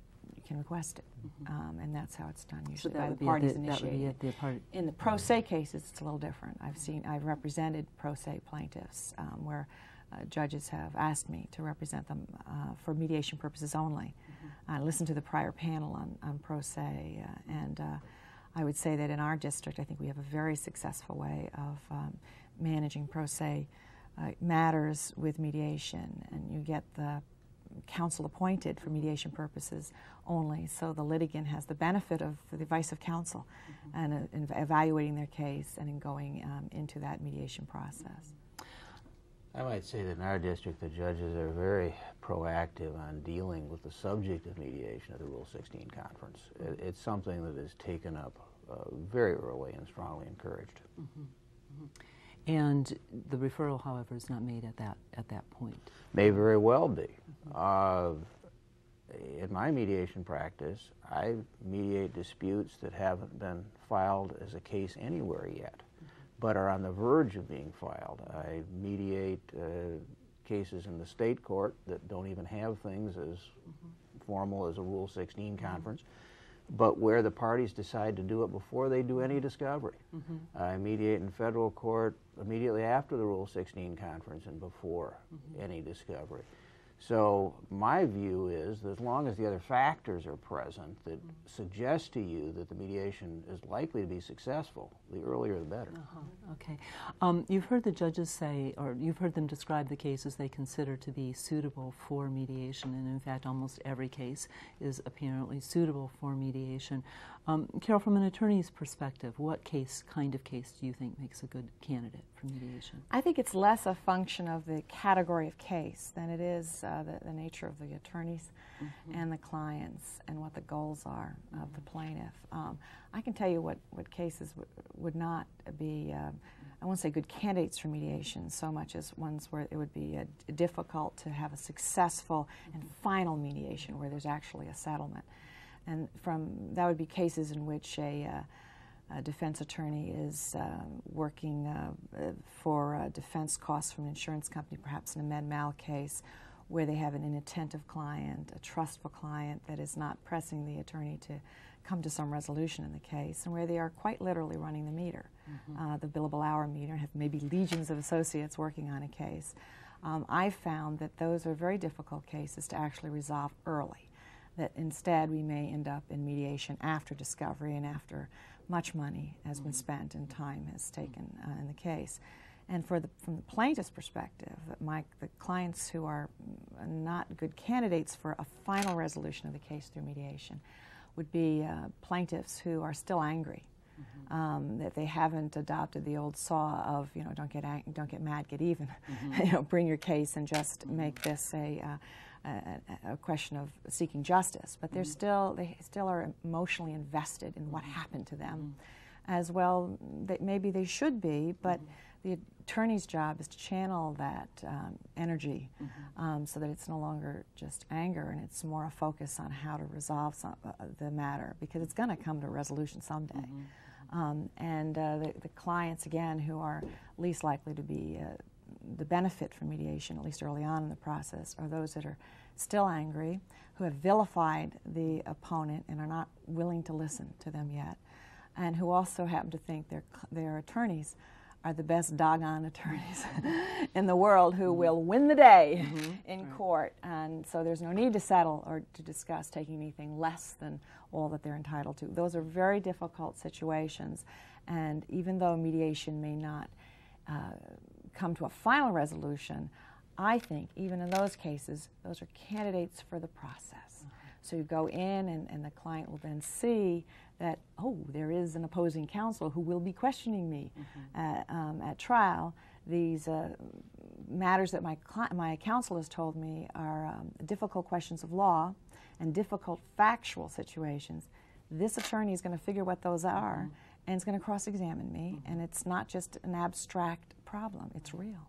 can request it, mm-hmm. um, and that's how it's done usually so by the parties the, initiated. The part- In the pro se cases, it's a little different. I've seen, I've represented pro se plaintiffs um, where uh, judges have asked me to represent them uh, for mediation purposes only. Mm-hmm. I listened to the prior panel on, on pro se, uh, and uh, I would say that in our district, I think we have a very successful way of um, managing pro se uh, matters with mediation, and you get the counsel appointed for mediation purposes only, so the litigant has the benefit of the advice of counsel mm-hmm. and uh, in evaluating their case and in going um, into that mediation process. I might say that in our district, the judges are very proactive on dealing with the subject of mediation at the Rule 16 conference. It, it's something that is taken up uh, very early and strongly encouraged. Mm-hmm. Mm-hmm. And the referral, however, is not made at that at that point. May very well be. Uh, in my mediation practice, I mediate disputes that haven't been filed as a case anywhere yet, but are on the verge of being filed. I mediate uh, cases in the state court that don't even have things as formal as a Rule 16 conference but where the parties decide to do it before they do any discovery. Mm-hmm. I mediate in federal court immediately after the Rule 16 conference and before mm-hmm. any discovery. So my view is that as long as the other factors are present that mm-hmm. suggest to you that the mediation is likely to be successful, the earlier the better. Uh-huh. Okay. Um, you've heard the judges say, or you've heard them describe the cases they consider to be suitable for mediation, and in fact, almost every case is apparently suitable for mediation. Um, Carol, from an attorney's perspective, what case, kind of case, do you think makes a good candidate for mediation? I think it's less a function of the category of case than it is uh, the, the, nature of the attorneys mm-hmm. and the clients and what the goals are mm-hmm. of the plaintiff. Um, I can tell you what, what cases w- would not be, uh, I won't say good candidates for mediation so much as ones where it would be uh, difficult to have a successful and final mediation where there's actually a settlement. And from that would be cases in which a, uh, a defense attorney is uh, working uh, for defense costs from an insurance company, perhaps in a med mal case, where they have an inattentive client, a trustful client that is not pressing the attorney to come to some resolution in the case, and where they are quite literally running the meter, mm-hmm. uh, the billable hour meter, and have maybe legions of associates working on a case. Um, I've found that those are very difficult cases to actually resolve early that instead we may end up in mediation after discovery and after much money has been mm-hmm. spent and time has taken uh, in the case. And for the, from the plaintiff's perspective, my, the clients who are not good candidates for a final resolution of the case through mediation would be uh, plaintiffs who are still angry. Mm-hmm. Um, that they haven't adopted the old saw of you know don't get ang- don't get mad get even mm-hmm. you know bring your case and just mm-hmm. make this a uh, a, a, question of seeking justice, but they're mm-hmm. still they still are emotionally invested in what happened to them, mm-hmm. as well. That maybe they should be, but mm-hmm. the attorney's job is to channel that um, energy mm-hmm. um, so that it's no longer just anger and it's more a focus on how to resolve some, uh, the matter because it's going to come to resolution someday. Mm-hmm. Um, and uh, the, the, clients, again, who are least likely to be uh, the benefit from mediation, at least early on in the process, are those that are still angry, who have vilified the opponent and are not willing to listen to them yet, and who also happen to think their, their attorneys are the best doggone attorneys in the world who mm-hmm. will win the day mm-hmm. in court. And so there's no need to settle or to discuss taking anything less than all that they're entitled to. Those are very difficult situations. And even though mediation may not uh, come to a final resolution, I think even in those cases, those are candidates for the process. Mm-hmm. So you go in, and, and the client will then see that, oh, there is an opposing counsel who will be questioning me at, um, at trial. These uh, matters that my, my counsel has told me are um, difficult questions of law and difficult factual situations. This attorney is going to figure what those are and is going to cross examine me, and it's not just an abstract problem, it's real.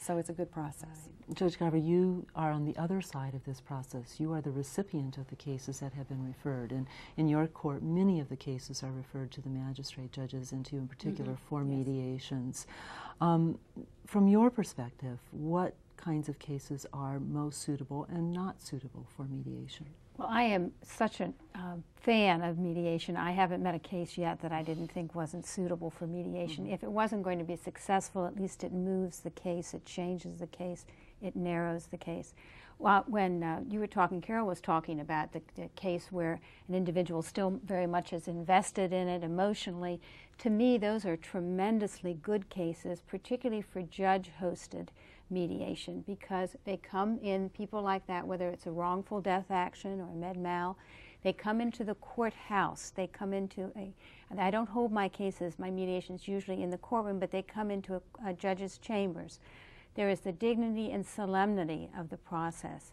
So it's a good process. Judge Gauvey, you are on the other side of this process. You are the recipient of the cases that have been referred. And in your court, many of the cases are referred to the magistrate judges and to you in particular Mhm. for mediations. Um, from your perspective, what kinds of cases are most suitable and not suitable for mediation? Well, I am such a um, fan of mediation. I haven't met a case yet that I didn't think wasn't suitable for mediation. Mhm. If it wasn't going to be successful, at least it moves the case, it changes the case, it narrows the case. Well, when uh, you were talking, Carol was talking about the, the case where an individual still very much is invested in it emotionally. To me, those are tremendously good cases, particularly for judge hosted mediation because they come in people like that whether it's a wrongful death action or a med mal they come into the courthouse. They come into a, I don't hold my cases my mediations usually in the courtroom but they come into a, a judge's chambers. There is the dignity and solemnity of the process.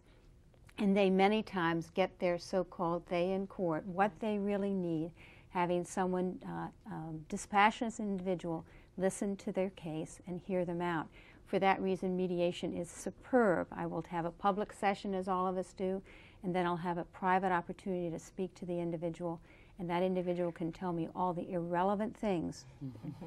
And they many times get their so-called they in court what they really need having someone uh, um, dispassionate individual listen to their case and hear them out for that reason, mediation is superb. I will have a public session, as all of us do, and then I'll have a private opportunity to speak to the individual, and that individual can tell me all the irrelevant things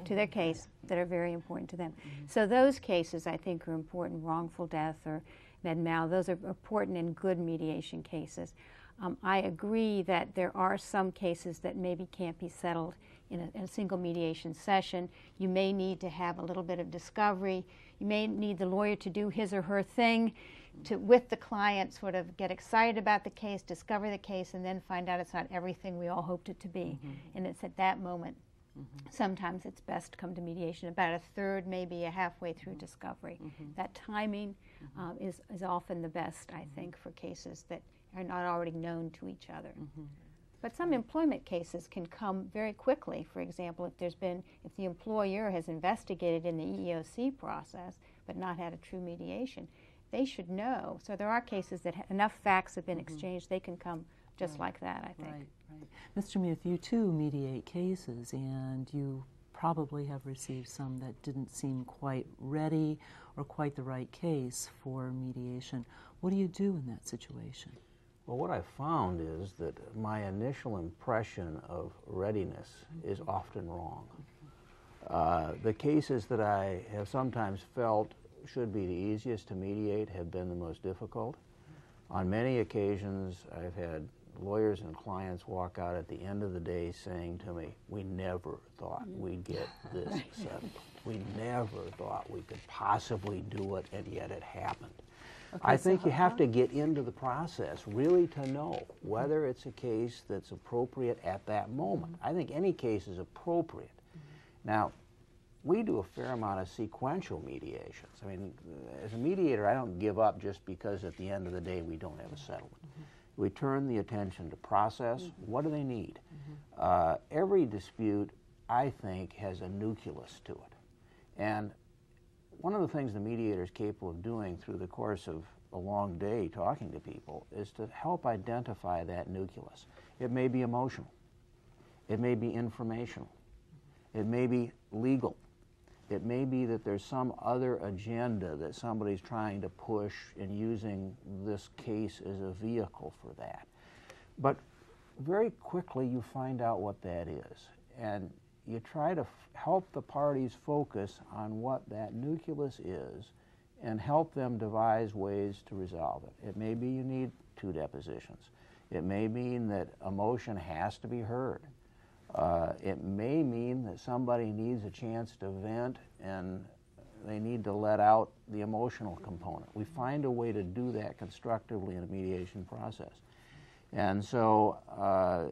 to their case that are very important to them. So those cases, I think, are important. Wrongful death or med mal, those are important in good mediation cases. Um, I agree that there are some cases that maybe can't be settled in a, in a single mediation session. You may need to have a little bit of discovery. You may need the lawyer to do his or her thing to, with the client, sort of get excited about the case, discover the case, and then find out it's not everything we all hoped it to be. Mm-hmm. And it's at that moment mm-hmm. Sometimes it's best to come to mediation about a third, maybe a halfway through mm-hmm. discovery. That timing um, is, is often the best, I think, for cases that are not already known to each other. But some employment cases can come very quickly. For example, if there's been, if the employer has investigated in the EEOC process but not had a true mediation, they should know. So there are cases that ha- enough facts have been mm-hmm. exchanged, they can come just like that, I think. Right, right. Mr. Muth, you too mediate cases, and you probably have received some that didn't seem quite ready or quite the right case for mediation. What do you do in that situation? Well, what I found is that my initial impression of readiness is often wrong. Uh, the cases that I have sometimes felt should be the easiest to mediate have been the most difficult. On many occasions, I've had lawyers and clients walk out at the end of the day saying to me, We never thought we'd get this settled. We never thought we could possibly do it, and yet it happened. I so think you have uh-huh. to get into the process really to know whether it's a case that's appropriate at that moment. Mm-hmm. I think any case is appropriate. Mm-hmm. Now, we do a fair amount of sequential mediations. I mean, as a mediator, I don't give up just because at the end of the day we don't have a mm-hmm. settlement. We turn the attention to process. What do they need? Uh, every dispute, I think, has a nucleus to it. And one of the things the mediator is capable of doing through the course of a long day talking to people is to help identify that nucleus. It may be emotional, it may be informational, it may be legal, it may be that there's some other agenda that somebody's trying to push and using this case as a vehicle for that. But very quickly you find out what that is. And you try to help the parties focus on what that nucleus is and help them devise ways to resolve it. It may be you need two depositions. It may mean that a motion has to be heard. Uh, it may mean that somebody needs a chance to vent and they need to let out the emotional component. We find a way to do that constructively in a mediation process. And so uh,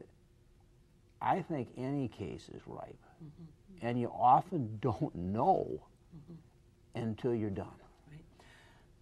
I think any case is ripe. Mm-hmm. And you often don't know mm-hmm. until you're done. Right.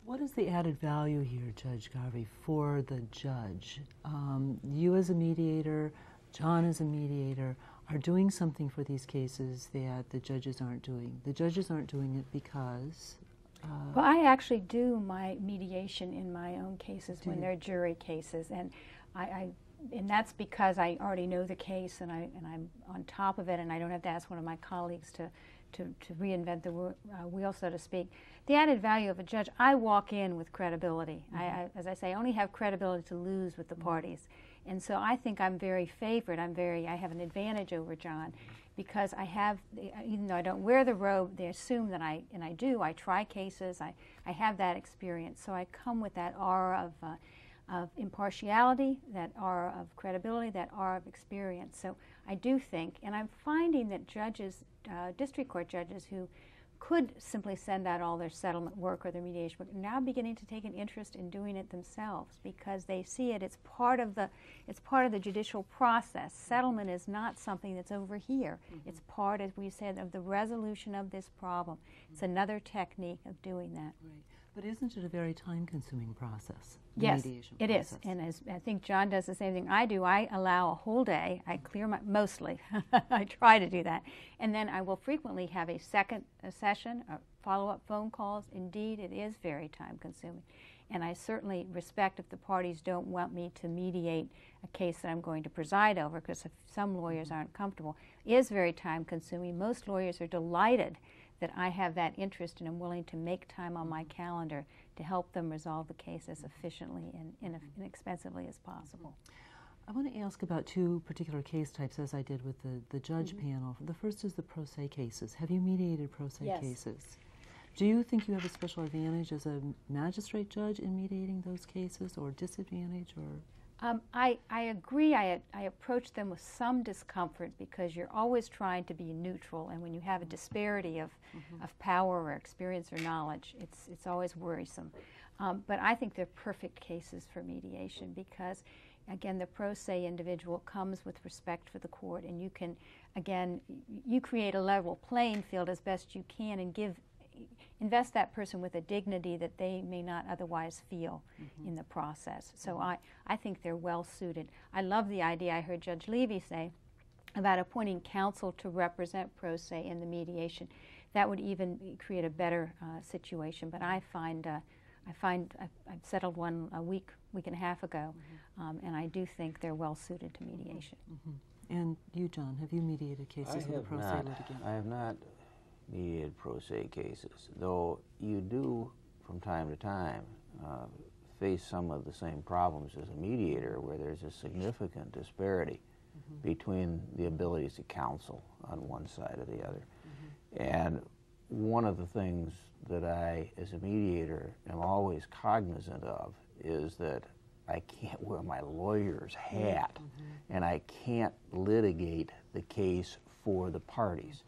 What is the added value here, Judge Gauvey, for the judge? Um, you as a mediator, John as a mediator, are doing something for these cases that the judges aren't doing. The judges aren't doing it because. Uh, well, I actually do my mediation in my own cases when they're jury cases, and I, I, and that's because I already know the case and I and I'm on top of it, and I don't have to ask one of my colleagues to. To, to reinvent the uh, wheel, so to speak. The added value of a judge, I walk in with credibility. Mm-hmm. I, I, as I say, I only have credibility to lose with the mm-hmm. parties. And so I think I'm very favored. I'm very, I have an advantage over John because I have, even though I don't wear the robe, they assume that I, and I do, I try cases, I, I have that experience. So I come with that aura of, uh, of impartiality, that are of credibility, that are of experience. So I do think, and I'm finding that judges, uh, district court judges who could simply send out all their settlement work or their mediation work, now beginning to take an interest in doing it themselves because they see it. It's part of the, it's part of the judicial process. Settlement is not something that's over here. Mm-hmm. It's part, as we said, of the resolution of this problem. Mm-hmm. It's another technique of doing that. Right. But isn't it a very time-consuming process? yes, it process? is, and as I think John does the same thing I do. I allow a whole day. I clear my mostly. I try to do that, and then I will frequently have a second a session, or follow-up phone calls. Indeed, it is very time-consuming, and I certainly respect if the parties don't want me to mediate a case that I'm going to preside over, because some lawyers mm-hmm. aren't comfortable. It is very time-consuming. Most lawyers are delighted that I have that interest and am willing to make time on my calendar to help them resolve the case as efficiently and inexpensively as possible. I want to ask about two particular case types, as I did with the, the judge mm-hmm. panel. The first is the pro se cases. Have you mediated pro se yes. cases? Do you think you have a special advantage as a magistrate judge in mediating those cases, or disadvantage, or um, I, I agree. I, I approach them with some discomfort because you're always trying to be neutral, and when you have a disparity of, mm-hmm. of power or experience or knowledge, it's, it's always worrisome. Um, but I think they're perfect cases for mediation because, again, the pro se individual comes with respect for the court, and you can, again, you create a level playing field as best you can and give invest that person with a dignity that they may not otherwise feel mm-hmm. in the process. So mm-hmm. I, I think they're well suited. I love the idea I heard Judge Levy say about appointing counsel to represent pro se in the mediation. That would even create a better uh, situation. But I find, uh, I find I've, I've, settled one a week, week and a half ago, mm-hmm. um, and I do think they're well suited to mediation. Mm-hmm. And you, John, have you mediated cases with a pro se litigant? I have not mediated pro se cases, though you do from time to time uh, face some of the same problems as a mediator where there's a significant disparity mm -hmm. between the abilities to counsel on one side or the other. Mm -hmm. And one of the things that I, as a mediator, am always cognizant of is that I can't wear my lawyer's hat mm -hmm. and I can't litigate the case for the parties.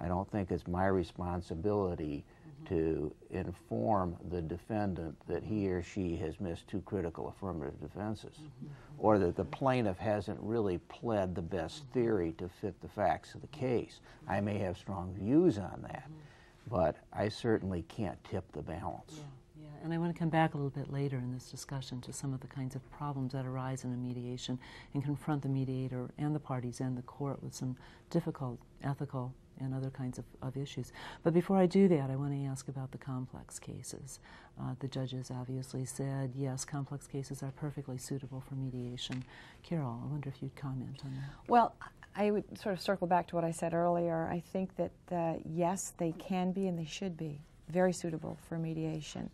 I don't think it's my responsibility mm-hmm. to inform the defendant that he or she has missed two critical affirmative defenses, mm-hmm. or that the plaintiff hasn't really pled the best mm-hmm. theory to fit the facts of the case. I may have strong views on that, mm-hmm. but I certainly can't tip the balance. Yeah. Yeah, and I want to come back a little bit later in this discussion to some of the kinds of problems that arise in a mediation and confront the mediator and the parties and the court with some difficult ethical and other kinds of, of issues. But before I do that, I want to ask about the complex cases. Uh, the judges obviously said, yes, complex cases are perfectly suitable for mediation. Carol, I wonder if you'd comment on that. Well, I would sort of circle back to what I said earlier. I think that, uh, yes, they can be and they should be very suitable for mediation.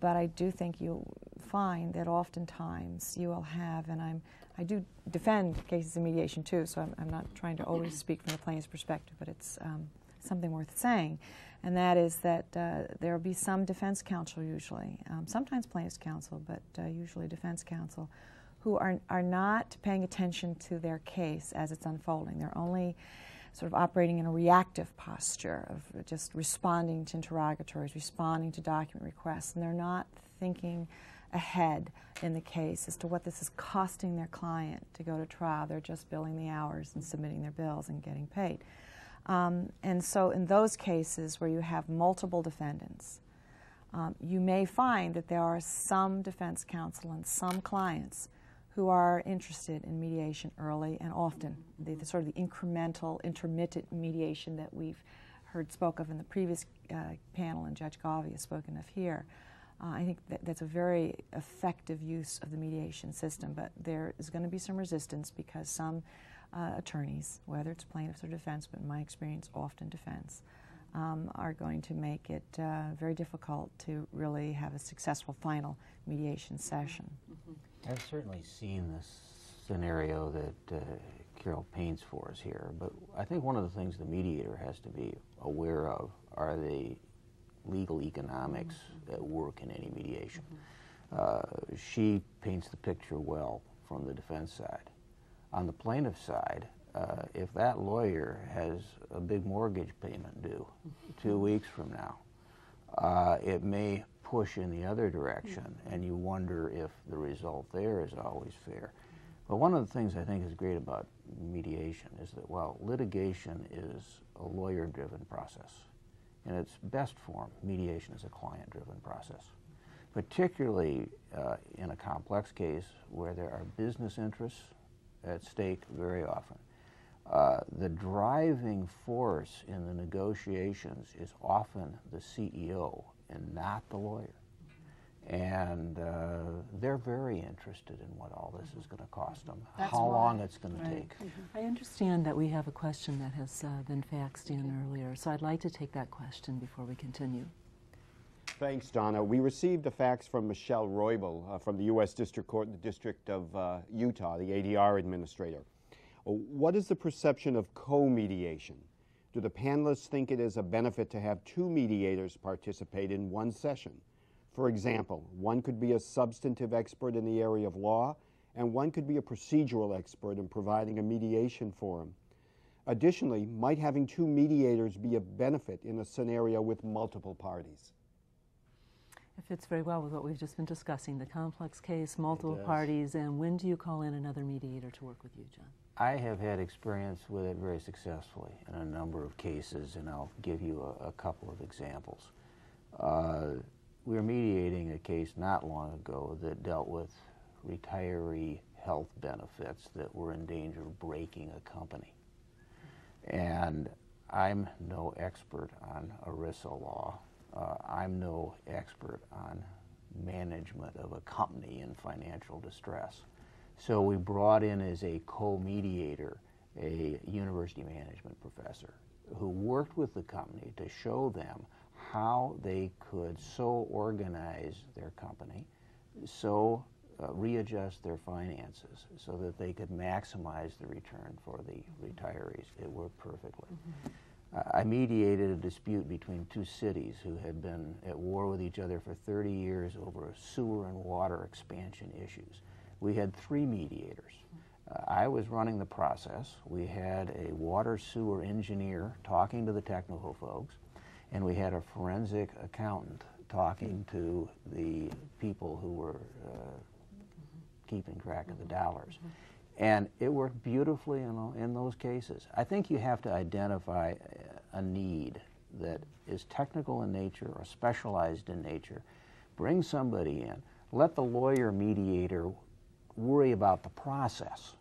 But I do think you'll find that oftentimes you will have, and I'm I do defend cases of mediation too, so I'm, I'm, not trying to always speak from the plaintiff's perspective, but it's um, something worth saying. And that is that uh, there will be some defense counsel usually, um, sometimes plaintiff's counsel, but uh, usually defense counsel, who are, are not paying attention to their case as it's unfolding. They're only sort of operating in a reactive posture of just responding to interrogatories, responding to document requests, and they're not thinking ahead in the case as to what this is costing their client to go to trial. They're just billing the hours and submitting their bills and getting paid. Um, and so, in those cases where you have multiple defendants, um, you may find that there are some defense counsel and some clients who are interested in mediation early and often. The, the, sort of the incremental, intermittent mediation that we've heard spoke of in the previous uh, panel and Judge Gauvey has spoken of here. Uh, I think that that's a very effective use of the mediation system, but there is going to be some resistance because some uh, attorneys, whether it's plaintiffs or defense, but in my experience, often defense, um, are going to make it uh, very difficult to really have a successful final mediation session. Mm-hmm. I've certainly seen this scenario that uh, Carol paints for us here, but I think one of the things the mediator has to be aware of are the legal economics mm-hmm. at work in any mediation. Mm-hmm. Uh, she paints the picture well from the defense side. On the plaintiff side, uh, if that lawyer has a big mortgage payment due two weeks from now, uh, it may push in the other direction, and you wonder if the result there is always fair. But one of the things I think is great about mediation is that while litigation is a lawyer driven process, in its best form, mediation is a client driven process. Particularly uh, in a complex case where there are business interests at stake very often. Uh, the driving force in the negotiations is often the CEO and not the lawyer. And uh, they're very interested in what all this is going to cost them, That's how long it's going right. to take. Mm -hmm. I understand that we have a question that has uh, been faxed in earlier, so I'd like to take that question before we continue. Thanks, Donna. We received a fax from Michelle Roybal uh, from the U.S. District Court in the District of uh, Utah, the ADR administrator. What is the perception of co-mediation? Do the panelists think it is a benefit to have two mediators participate in one session? For example, one could be a substantive expert in the area of law, and one could be a procedural expert in providing a mediation forum. Additionally, might having two mediators be a benefit in a scenario with multiple parties? It fits very well with what we've just been discussing the complex case, multiple parties, and when do you call in another mediator to work with you, John? I have had experience with it very successfully in a number of cases, and I'll give you a, a couple of examples. Uh, we were mediating a case not long ago that dealt with retiree health benefits that were in danger of breaking a company. And I'm no expert on ERISA law. Uh, I'm no expert on management of a company in financial distress. So we brought in as a co-mediator a university management professor who worked with the company to show them how they could so organize their company, so uh, readjust their finances so that they could maximize the return for the retirees. It worked perfectly. Mm -hmm. uh, I mediated a dispute between two cities who had been at war with each other for 30 years over sewer and water expansion issues. We had three mediators. Uh, I was running the process. We had a water sewer engineer talking to the technical folks and we had a forensic accountant talking to the people who were uh, keeping track of the dollars. And it worked beautifully in, in those cases. I think you have to identify a need that is technical in nature or specialized in nature. Bring somebody in. Let the lawyer mediator worry about the process.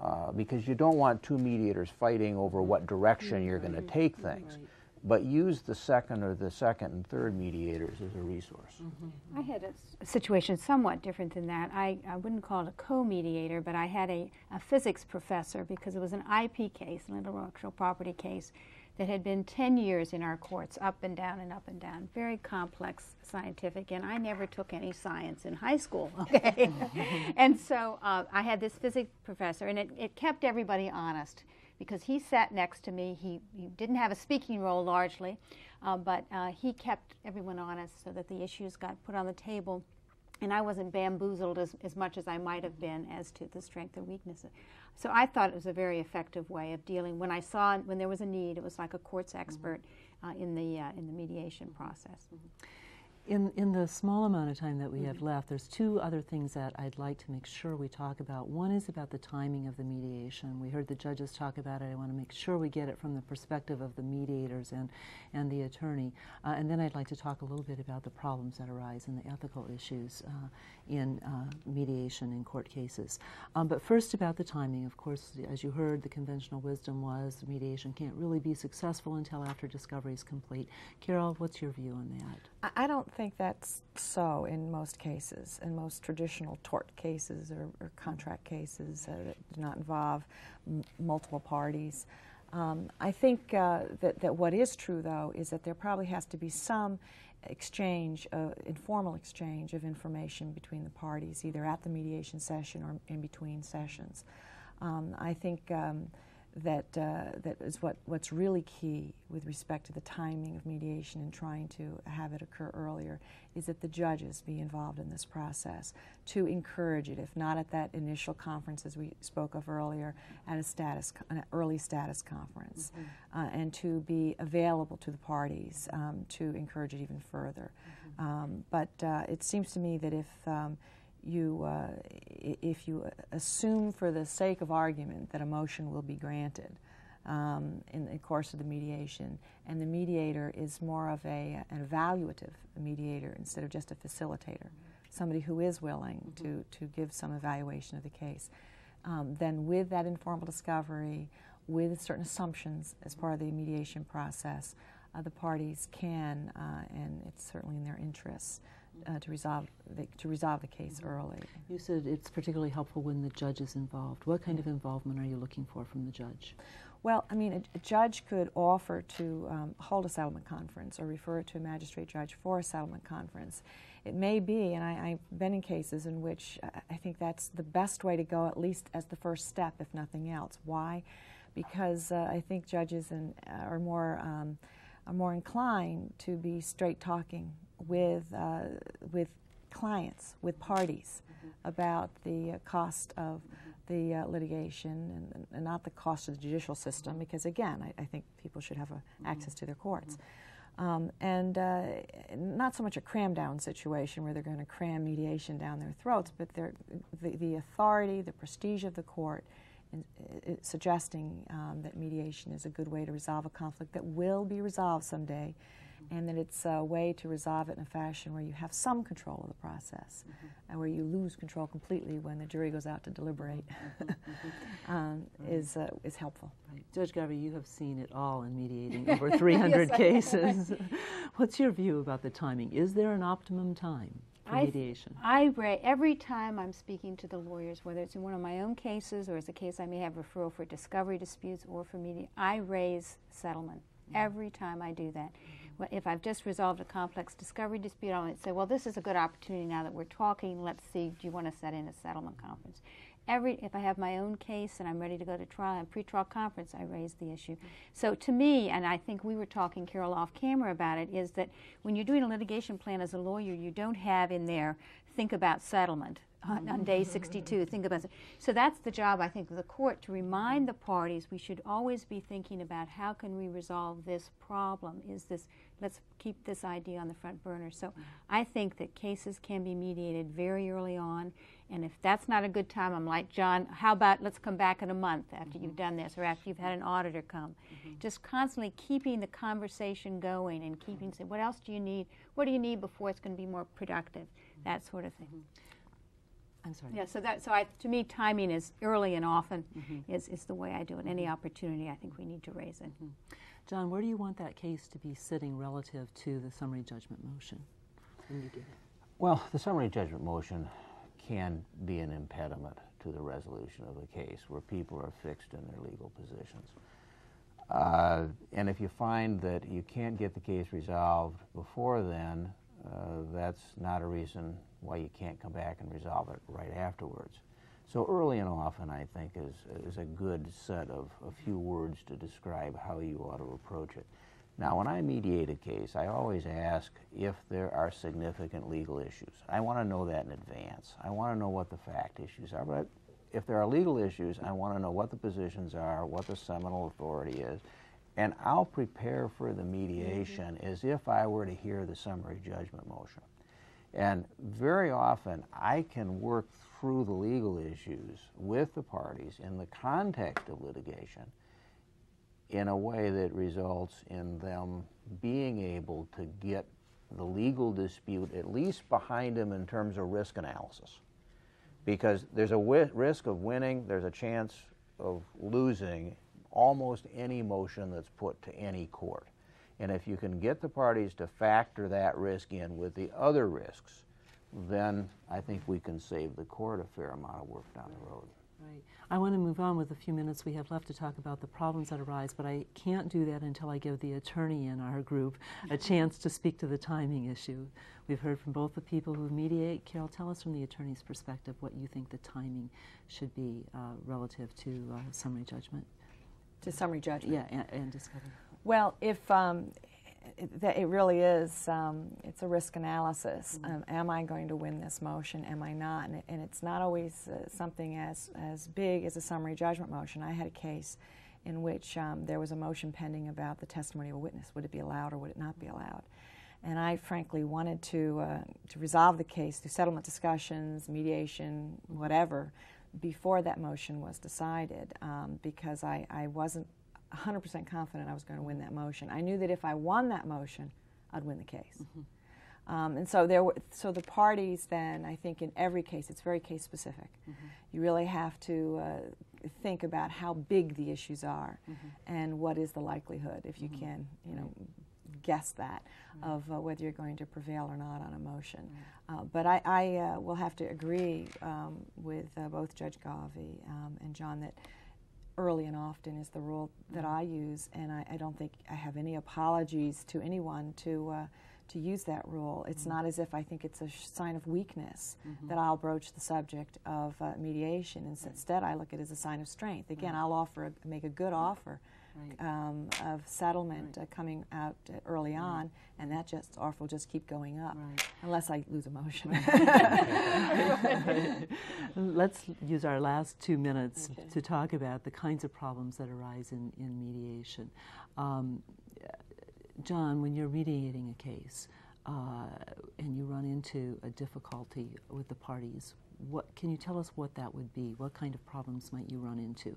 Uh, because you don't want two mediators fighting over what direction you're going to take things but use the second or the second and third mediators as a resource. Mm -hmm. I had a situation somewhat different than that. I, I wouldn't call it a co-mediator, but I had a, a, physics professor because it was an IP case, an intellectual property case, that had been 10 years in our courts, up and down and up and down, very complex scientific, and I never took any science in high school, okay? and so uh, I had this physics professor, and it, it kept everybody honest because he sat next to me. He, he didn't have a speaking role largely, uh, but uh, he kept everyone honest so that the issues got put on the table. And I wasn't bamboozled as, as much as I might have been as to the strength and weaknesses. So I thought it was a very effective way of dealing. When I saw when there was a need, it was like a courts expert uh, in the uh, in the mediation process. In, in the small amount of time that we have left, there's two other things that I'd like to make sure we talk about. One is about the timing of the mediation. We heard the judges talk about it. I want to make sure we get it from the perspective of the mediators and, and the attorney. Uh, and then I'd like to talk a little bit about the problems that arise and the ethical issues uh, in uh, mediation in court cases. Um, but first about the timing. Of course, as you heard, the conventional wisdom was mediation can't really be successful until after discovery is complete. Carol, what's your view on that? I don't think that's so in most cases, in most traditional tort cases or, or contract cases uh, that do not involve multiple parties. Um, I think uh, that, that what is true, though, is that there probably has to be some exchange, uh, informal exchange of information between the parties, either at the mediation session or in between sessions. Um, I think um, that uh, that is what, what's really key with respect to the timing of mediation and trying to have it occur earlier is that the judges be involved in this process to encourage it, if not at that initial conference as we spoke of earlier, at a status, an early status conference, mm-hmm. uh, and to be available to the parties um, to encourage it even further. Mm-hmm. Um, but uh, it seems to me that if um, you, uh, if you assume for the sake of argument that a motion will be granted um, in the course of the mediation, and the mediator is more of a, an evaluative mediator instead of just a facilitator, somebody who is willing mm-hmm. to, to give some evaluation of the case, um, then with that informal discovery, with certain assumptions as part of the mediation process, uh, the parties can, uh, and it's certainly in their interests, uh, to resolve the, to resolve the case early. You said it's particularly helpful when the judge is involved. What kind of involvement are you looking for from the judge? Well, I mean, a, a judge could offer to um, hold a settlement conference or refer it to a magistrate judge for a settlement conference. It may be, and I, have been in cases in which I think that's the best way to go, at least as the first step, if nothing else. Why? Because uh, I think judges and, uh, are more um, are more inclined to be straight talking with, uh, with clients, with parties, mm-hmm. about the uh, cost of the uh, litigation and, and, not the cost of the judicial system, mm-hmm. because again, I, I think people should have mm-hmm. access to their courts. Um, and uh, not so much a cram down situation where they're going to cram mediation down their throats, but the, the authority, the prestige of the court, in, in suggesting um, that mediation is a good way to resolve a conflict that will be resolved someday and that it's a way to resolve it in a fashion where you have some control of the process mm-hmm. and where you lose control completely when the jury goes out to deliberate mm-hmm. mm-hmm. um, right. is, uh, is helpful. Right. Judge Gauvey, you have seen it all in mediating over 300 yes, cases. What's your view about the timing? Is there an optimum time? for mediation? I, I every time I'm speaking to the lawyers, whether it's in one of my own cases or it's a case I may have referral for discovery disputes or for media, I raise settlement mm-hmm. every time I do that. If I've just resolved a complex discovery dispute, I might say, well, this is a good opportunity now that we're talking. Let's see, do you want to set in a settlement conference? Every, if I have my own case and I'm ready to go to trial and pre-trial conference, I raise the issue. So to me, and I think we were talking, Carol, off camera about it, is that when you're doing a litigation plan as a lawyer, you don't have in there think about settlement on, on, day 62. Think about it. So that's the job, I think, of the court to remind the parties we should always be thinking about how can we resolve this problem. Is this let's keep this idea on the front burner. So I think that cases can be mediated very early on. And if that's not a good time, I'm like, John, how about let's come back in a month after mm-hmm. you've done this or after you've had an auditor come. Mm-hmm. Just constantly keeping the conversation going and keeping, say, what else do you need? What do you need before it's going to be more productive? Mm-hmm. That sort of thing. Mm-hmm. I'm sorry. Yeah, so that so I, to me, timing is early and often mm-hmm. is, is the way I do it. Any opportunity, I think we need to raise it. John, where do you want that case to be sitting relative to the summary judgment motion when you get it? Well, the summary judgment motion can be an impediment to the resolution of a case where people are fixed in their legal positions. Uh, and if you find that you can't get the case resolved before then, Uh, that's not a reason why you can't come back and resolve it right afterwards. So early and often, I think, is, is a good set of a few words to describe how you ought to approach it. Now, when I mediate a case, I always ask if there are significant legal issues. I want to know that in advance. I want to know what the fact issues are. But if there are legal issues, I want to know what the positions are, what the seminal authority is, and I'll prepare for the mediation mm -hmm. as if I were to hear the summary judgment motion. And very often, I can work through the legal issues with the parties in the context of litigation in a way that results in them being able to get the legal dispute at least behind them in terms of risk analysis. Because there's a risk of winning, there's a chance of losing almost any motion that's put to any court. And if you can get the parties to factor that risk in with the other risks, then I think we can save the court a fair amount of work down the road. Right. I want to move on with the few minutes we have left to talk about the problems that arise, but I can't do that until I give the attorney in our group a chance to speak to the timing issue. We've heard from both the people who mediate. Carol, tell us from the attorney's perspective what you think the timing should be uh, relative to uh, summary judgment. To summary judgment? Yeah, and, and discovery. Well, if um, it, it, really is, um, it's a risk analysis. Mm -hmm. um, am I going to win this motion? Am I not? And, it, and it's not always uh, something as, as big as a summary judgment motion. I had a case in which um, there was a motion pending about the testimony of a witness. Would it be allowed or would it not be allowed? And I frankly wanted to, uh, to resolve the case through settlement discussions, mediation, whatever, before that motion was decided um, because I, I wasn't 100% confident I was going to win that motion. I knew that if I won that motion, I'd win the case. Mm-hmm. Um, and so there were, so the parties then, I think in every case, it's very case specific. Mm-hmm. You really have to uh, think about how big the issues are mm-hmm. and what is the likelihood, if you mm-hmm. can, you know, guess that, of uh, whether you're going to prevail or not on a motion. Uh, but I, I uh, will have to agree um, with uh, both Judge Gauvey um, and John that early and often is the rule that mm-hmm. I use, and I, I, don't think I have any apologies to anyone to uh, to use that rule. It's mm-hmm. not as if I think it's a sign of weakness mm-hmm. that I'll broach the subject of uh, mediation. And instead, I look at it as a sign of strength. Again, I'll offer, a, make a good offer right. um, of settlement right. uh, coming out early right. on, and that just offer will just keep going up, unless I lose emotion. Let's use our last two minutes okay. to talk about the kinds of problems that arise in, in mediation. Um, John, when you're mediating a case uh, and you run into a difficulty with the parties, what can you tell us what that would be? What kind of problems might you run into?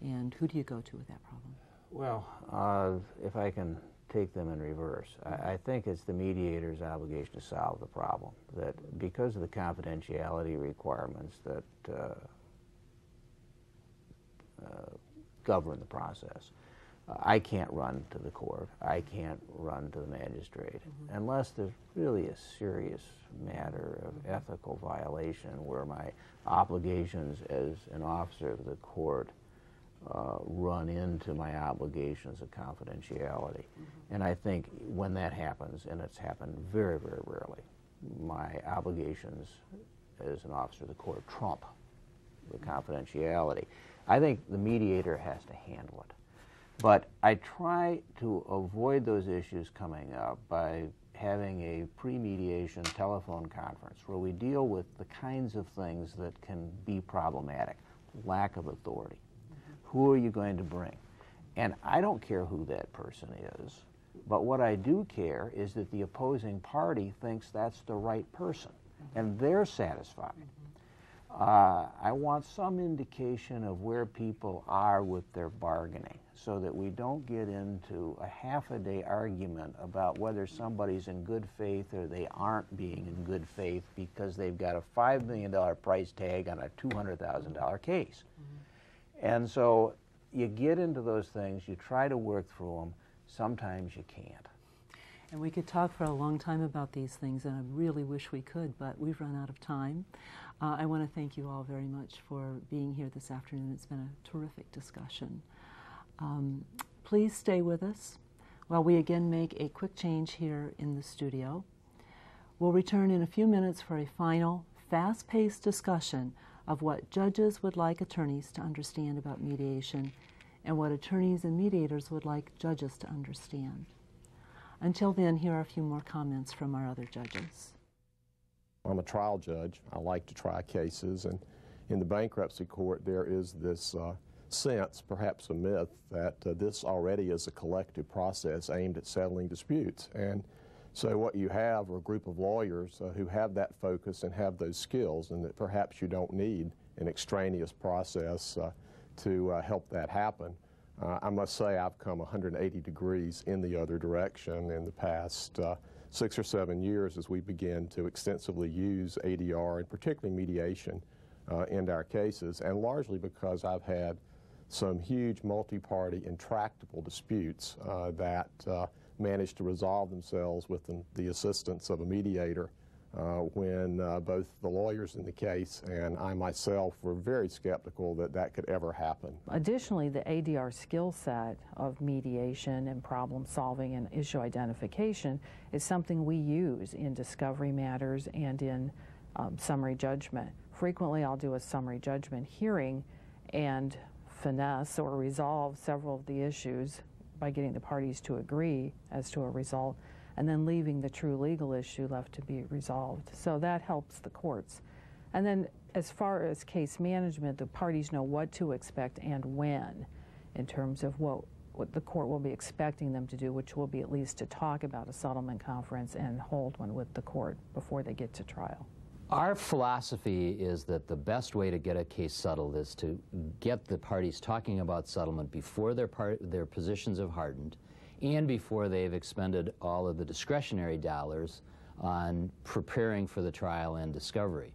And who do you go to with that problem? Well, uh, if I can take them in reverse, I, I, think it's the mediator's obligation to solve the problem. That because of the confidentiality requirements that uh, uh, govern the process, uh, I can't run to the court. I can't run to the magistrate mm -hmm. unless there's really a serious matter of ethical violation where my obligations as an officer of the court uh, run into my obligations of confidentiality. Mm -hmm. And I think when that happens, and it's happened very, very rarely, my obligations as an officer of the court trump the confidentiality. I think the mediator has to handle it. But I try to avoid those issues coming up by having a pre-mediation telephone conference where we deal with the kinds of things that can be problematic. Lack of authority, who are you going to bring? And I don't care who that person is, but what I do care is that the opposing party thinks that's the right person and they're satisfied. Uh, I want some indication of where people are with their bargaining so that we don't get into a half a day argument about whether somebody's in good faith or they aren't being in good faith because they've got a $5 million price tag on a $200,000 case. Mm -hmm. And so you get into those things, you try to work through them, sometimes you can't. And we could talk for a long time about these things, and I really wish we could, but we've run out of time. Uh, I want to thank you all very much for being here this afternoon. It's been a terrific discussion. Um, please stay with us while we again make a quick change here in the studio. We'll return in a few minutes for a final, fast paced discussion of what judges would like attorneys to understand about mediation and what attorneys and mediators would like judges to understand. Until then, here are a few more comments from our other judges. I'm a trial judge. I like to try cases, and in the bankruptcy court, there is this uh, sense, perhaps a myth, that uh, this already is a collective process aimed at settling disputes. And so what you have are a group of lawyers uh, who have that focus and have those skills, and that perhaps you don't need an extraneous process uh, to uh, help that happen. Uh, I must say I've come 180 degrees in the other direction in the past uh, six or seven years as we begin to extensively use ADR and particularly mediation uh, in our cases, and largely because I've had some huge multi-party intractable disputes that managed to resolve themselves with the, the assistance of a mediator uh, when uh, both the lawyers in the case and I myself were very skeptical that that could ever happen. Additionally, the ADR skill set of mediation and problem solving and issue identification is something we use in discovery matters and in um, summary judgment. Frequently, I'll do a summary judgment hearing and finesse or resolve several of the issues by getting the parties to agree as to a result and then leaving the true legal issue left to be resolved. So that helps the courts. And then as far as case management, the parties know what to expect and when in terms of what, what the court will be expecting them to do, which will be at least to talk about a settlement conference and hold one with the court before they get to trial. Our philosophy is that the best way to get a case settled is to get the parties talking about settlement before their, part, their positions have hardened and before they've expended all of the discretionary dollars on preparing for the trial and discovery.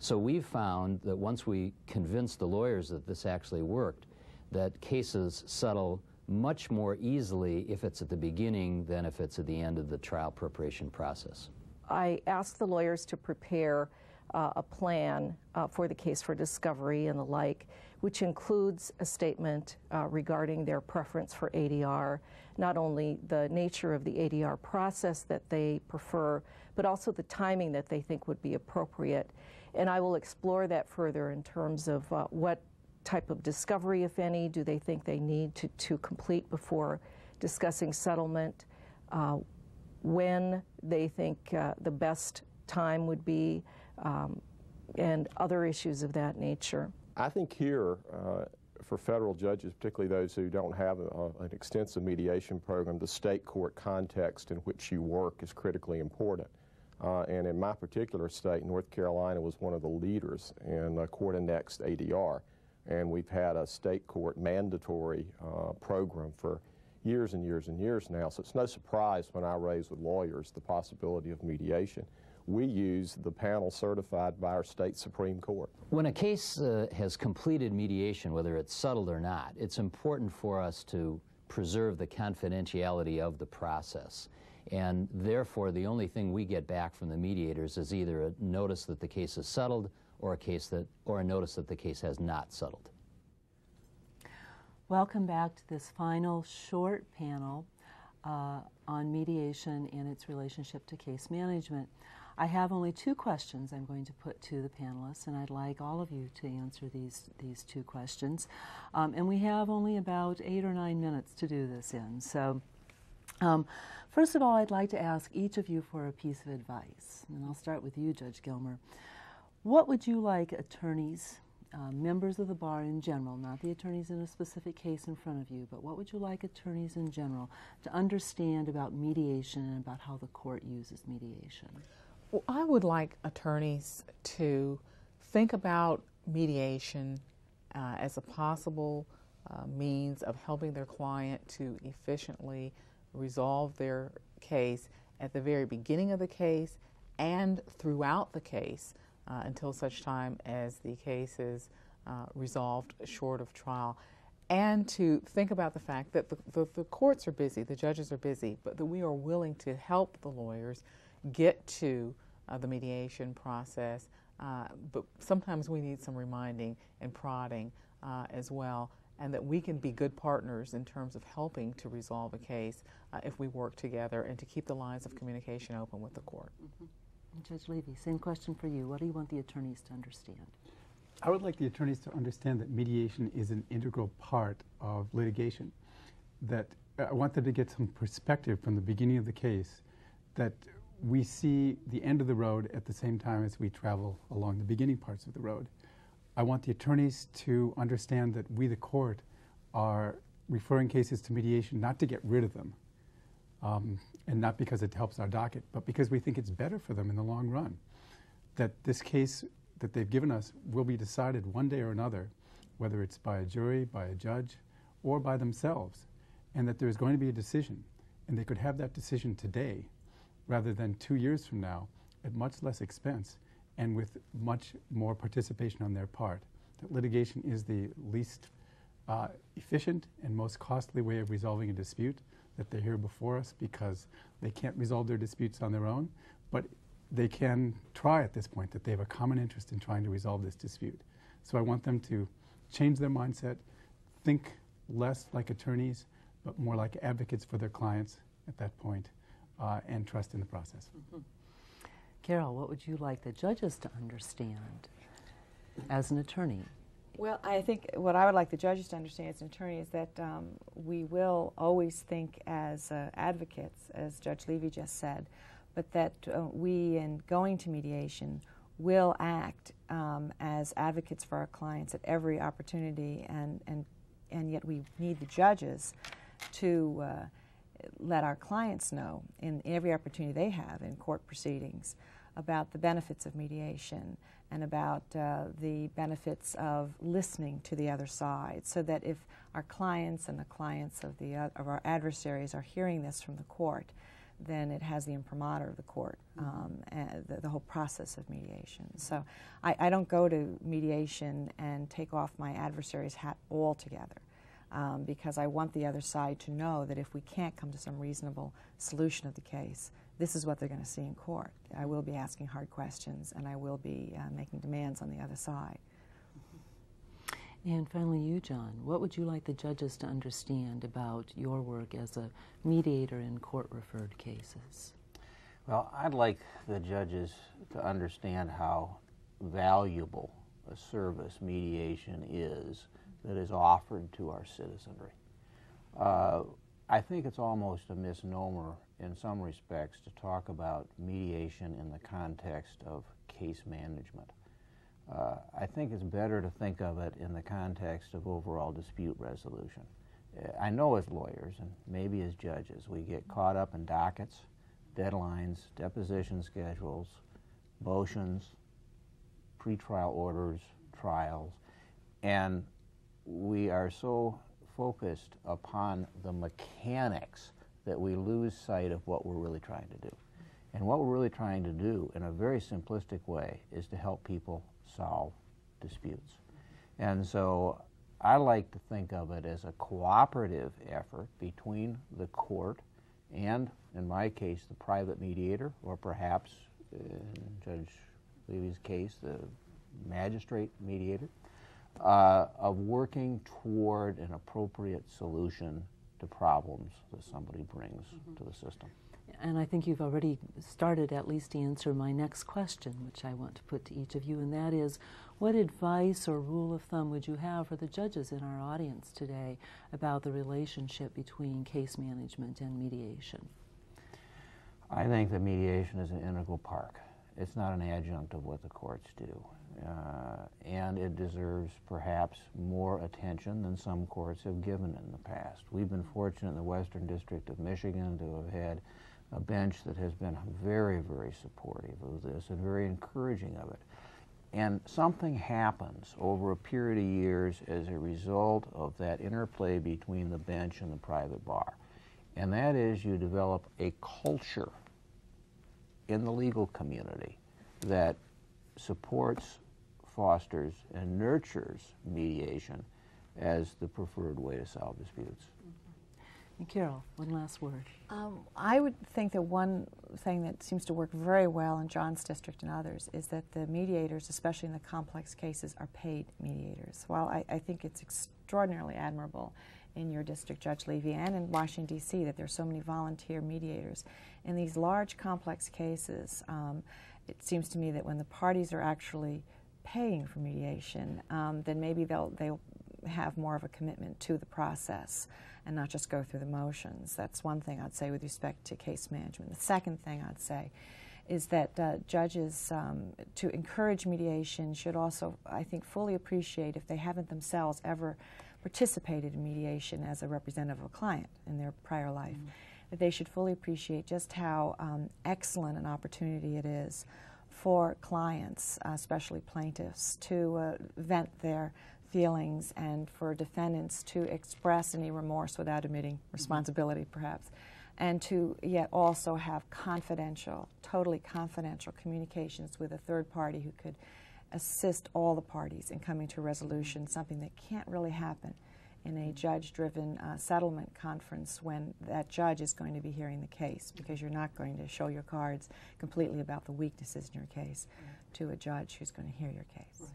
So we've found that once we convince the lawyers that this actually worked, that cases settle much more easily if it's at the beginning than if it's at the end of the trial preparation process. I asked the lawyers to prepare uh, a plan uh, for the case for discovery and the like, which includes a statement uh, regarding their preference for ADR, not only the nature of the ADR process that they prefer, but also the timing that they think would be appropriate. And I will explore that further in terms of uh, what type of discovery, if any, do they think they need to, to complete before discussing settlement, uh, when they think uh, the best time would be, um, and other issues of that nature. I think here, uh, for federal judges, particularly those who don't have a, an extensive mediation program, the state court context in which you work is critically important. Uh, and in my particular state, North Carolina was one of the leaders in uh, court-annexed ADR. And we've had a state court mandatory uh, program for years and years and years now. So it's no surprise when I raise with lawyers the possibility of mediation we use the panel certified by our state Supreme Court. When a case uh, has completed mediation, whether it's settled or not, it's important for us to preserve the confidentiality of the process. And therefore, the only thing we get back from the mediators is either a notice that the case is settled or a case that or a notice that the case has not settled. Welcome back to this final short panel uh, on mediation and its relationship to case management. I have only two questions I'm going to put to the panelists, and I'd like all of you to answer these, these two questions. Um, and we have only about eight or nine minutes to do this in. So, um, first of all, I'd like to ask each of you for a piece of advice. And I'll start with you, Judge Gilmore. What would you like attorneys, uh, members of the bar in general, not the attorneys in a specific case in front of you, but what would you like attorneys in general to understand about mediation and about how the court uses mediation? Well, I would like attorneys to think about mediation uh, as a possible uh, means of helping their client to efficiently resolve their case at the very beginning of the case and throughout the case uh, until such time as the case is uh, resolved short of trial. And to think about the fact that the, the, the courts are busy, the judges are busy, but that we are willing to help the lawyers get to uh, the mediation process. Uh, but sometimes we need some reminding and prodding uh, as well, and that we can be good partners in terms of helping to resolve a case uh, if we work together and to keep the lines of communication open with the court. Mm-hmm. Judge Levy, same question for you. What do you want the attorneys to understand? I would like the attorneys to understand that mediation is an integral part of litigation, that I want them to get some perspective from the beginning of the case that we see the end of the road at the same time as we travel along the beginning parts of the road. I want the attorneys to understand that we, the court, are referring cases to mediation not to get rid of them, um, and not because it helps our docket, but because we think it's better for them in the long run. That this case that they've given us will be decided one day or another, whether it's by a jury, by a judge, or by themselves, and that there's going to be a decision. And they could have that decision today rather than two years from now at much less expense and with much more participation on their part. That litigation is the least uh, efficient and most costly way of resolving a dispute, that they're here before us because they can't resolve their disputes on their own, but they can try at this point that they have a common interest in trying to resolve this dispute. So I want them to change their mindset, think less like attorneys, but more like advocates for their clients at that point, uh, and trust in the process. Mm-hmm. Carol, what would you like the judges to understand as an attorney? Well, I think what I would like the judges to understand as an attorney is that um, we will always think as uh, advocates, as Judge Levy just said, but that uh, we, in going to mediation, will act um, as advocates for our clients at every opportunity, and, and, and yet we need the judges to uh, let our clients know in every opportunity they have in court proceedings about the benefits of mediation and about uh, the benefits of listening to the other side so that if our clients and the clients of, the, uh, of our adversaries are hearing this from the court, then it has the imprimatur of the court, um, and the, the, whole process of mediation. So I, I, don't go to mediation and take off my adversary's hat altogether um, because I want the other side to know that if we can't come to some reasonable solution of the case, this is what they're going to see in court. I will be asking hard questions and I will be uh, making demands on the other side. And finally, you, John, what would you like the judges to understand about your work as a mediator in court referred cases? Well, I'd like the judges to understand how valuable a service mediation is that is offered to our citizenry. Uh, I think it's almost a misnomer in some respects to talk about mediation in the context of case management. Uh, I think it's better to think of it in the context of overall dispute resolution. I know as lawyers and maybe as judges, we get caught up in dockets, deadlines, deposition schedules, motions, pretrial orders, trials, and we are so focused upon the mechanics that we lose sight of what we're really trying to do. And what we're really trying to do, in a very simplistic way, is to help people solve disputes. And so I like to think of it as a cooperative effort between the court and, in my case, the private mediator, or perhaps, in Judge Levy's case, the magistrate mediator, uh, of working toward an appropriate solution to problems that somebody brings mm -hmm. to the system. And I think you've already started at least to answer my next question, which I want to put to each of you, and that is what advice or rule of thumb would you have for the judges in our audience today about the relationship between case management and mediation? I think that mediation is an integral part. It's not an adjunct of what the courts do. Uh, and it deserves perhaps more attention than some courts have given in the past. We've been fortunate in the Western District of Michigan to have had a bench that has been very, very supportive of this and very encouraging of it. And something happens over a period of years as a result of that interplay between the bench and the private bar. And that is you develop a culture in the legal community that supports, fosters, and nurtures mediation as the preferred way to solve disputes. And Carol, one last word. Um, I would think that one thing that seems to work very well in John's district and others is that the mediators, especially in the complex cases, are paid mediators. While I, I think it's extraordinarily admirable in your district, Judge Levy, and in Washington, D.C., that there are so many volunteer mediators. In these large, complex cases, um, it seems to me that when the parties are actually paying for mediation, um, then maybe they'll, they'll have more of a commitment to the process and not just go through the motions. That's one thing I'd say with respect to case management. The second thing I'd say is that uh, judges, um, to encourage mediation, should also, I think, fully appreciate if they haven't themselves ever participated in mediation as a representative of a client in their prior life, mm -hmm. that they should fully appreciate just how um, excellent an opportunity it is for clients, uh, especially plaintiffs, to uh, vent their feelings and for defendants to express any remorse without admitting mm-hmm. responsibility, perhaps and to yet also have confidential, totally confidential communications with a third party who could assist all the parties in coming to a resolution, something that can't really happen in a judge-driven uh, settlement conference when that judge is going to be hearing the case because you're not going to show your cards completely about the weaknesses in your case right. to a judge who's going to hear your case. Right.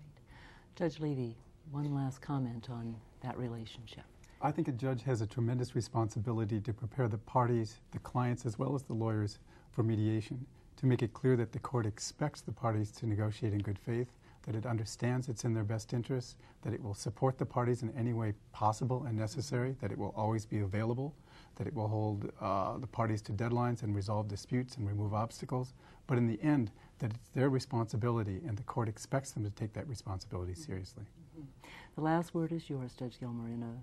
Judge Levy, one last comment on that relationship. I think a judge has a tremendous responsibility to prepare the parties, the clients, as well as the lawyers for mediation, to make it clear that the court expects the parties to negotiate in good faith, that it understands it's in their best interest, that it will support the parties in any way possible and necessary, that it will always be available, that it will hold uh, the parties to deadlines and resolve disputes and remove obstacles. But in the end, that it's their responsibility and the court expects them to take that responsibility seriously. Mm -hmm. The last word is yours, Judge Gilmore, in a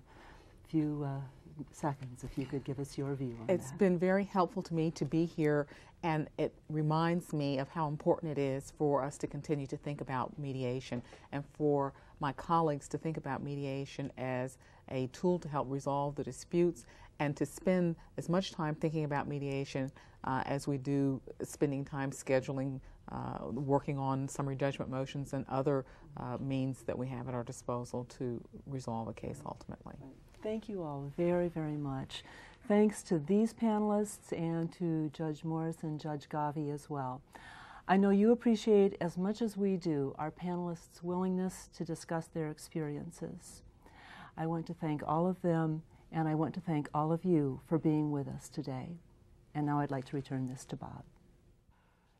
few uh, seconds if you could give us your view on It's that. been very helpful to me to be here, and it reminds me of how important it is for us to continue to think about mediation and for my colleagues to think about mediation as a tool to help resolve the disputes and to spend as much time thinking about mediation uh, as we do spending time scheduling, uh, working on summary judgment motions and other uh, means that we have at our disposal to resolve a case ultimately. Thank you all very, very much. Thanks to these panelists and to Judge Morris and Judge Gauvey as well. I know you appreciate as much as we do our panelists' willingness to discuss their experiences. I want to thank all of them and I want to thank all of you for being with us today. And now I'd like to return this to Bob.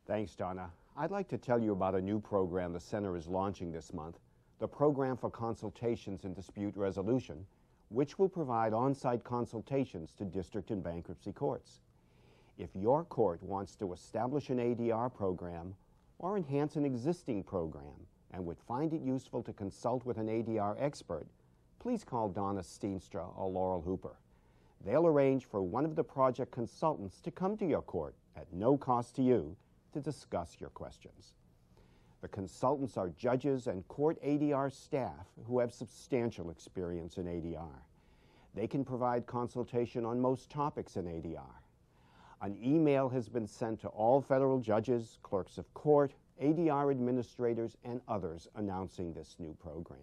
Thanks, Donna. I'd like to tell you about a new program the Center is launching this month, the Program for Consultations and Dispute Resolution, which will provide on-site consultations to district and bankruptcy courts. If your court wants to establish an ADR program or enhance an existing program and would find it useful to consult with an ADR expert, please call Donna Stienstra or Laurel Hooper. They'll arrange for one of the project consultants to come to your court at no cost to you to discuss your questions. The consultants are judges and court ADR staff who have substantial experience in ADR. They can provide consultation on most topics in ADR. An email has been sent to all federal judges, clerks of court, ADR administrators, and others announcing this new program.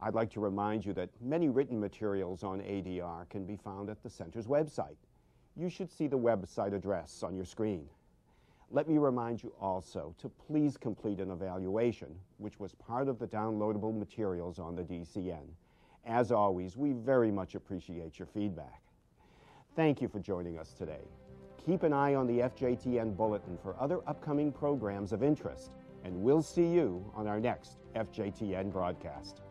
I'd like to remind you that many written materials on ADR can be found at the Center's website. You should see the website address on your screen. Let me remind you also to please complete an evaluation, which was part of the downloadable materials on the DCN. As always, we very much appreciate your feedback. Thank you for joining us today. Keep an eye on the FJTN Bulletin for other upcoming programs of interest, and we'll see you on our next FJTN broadcast.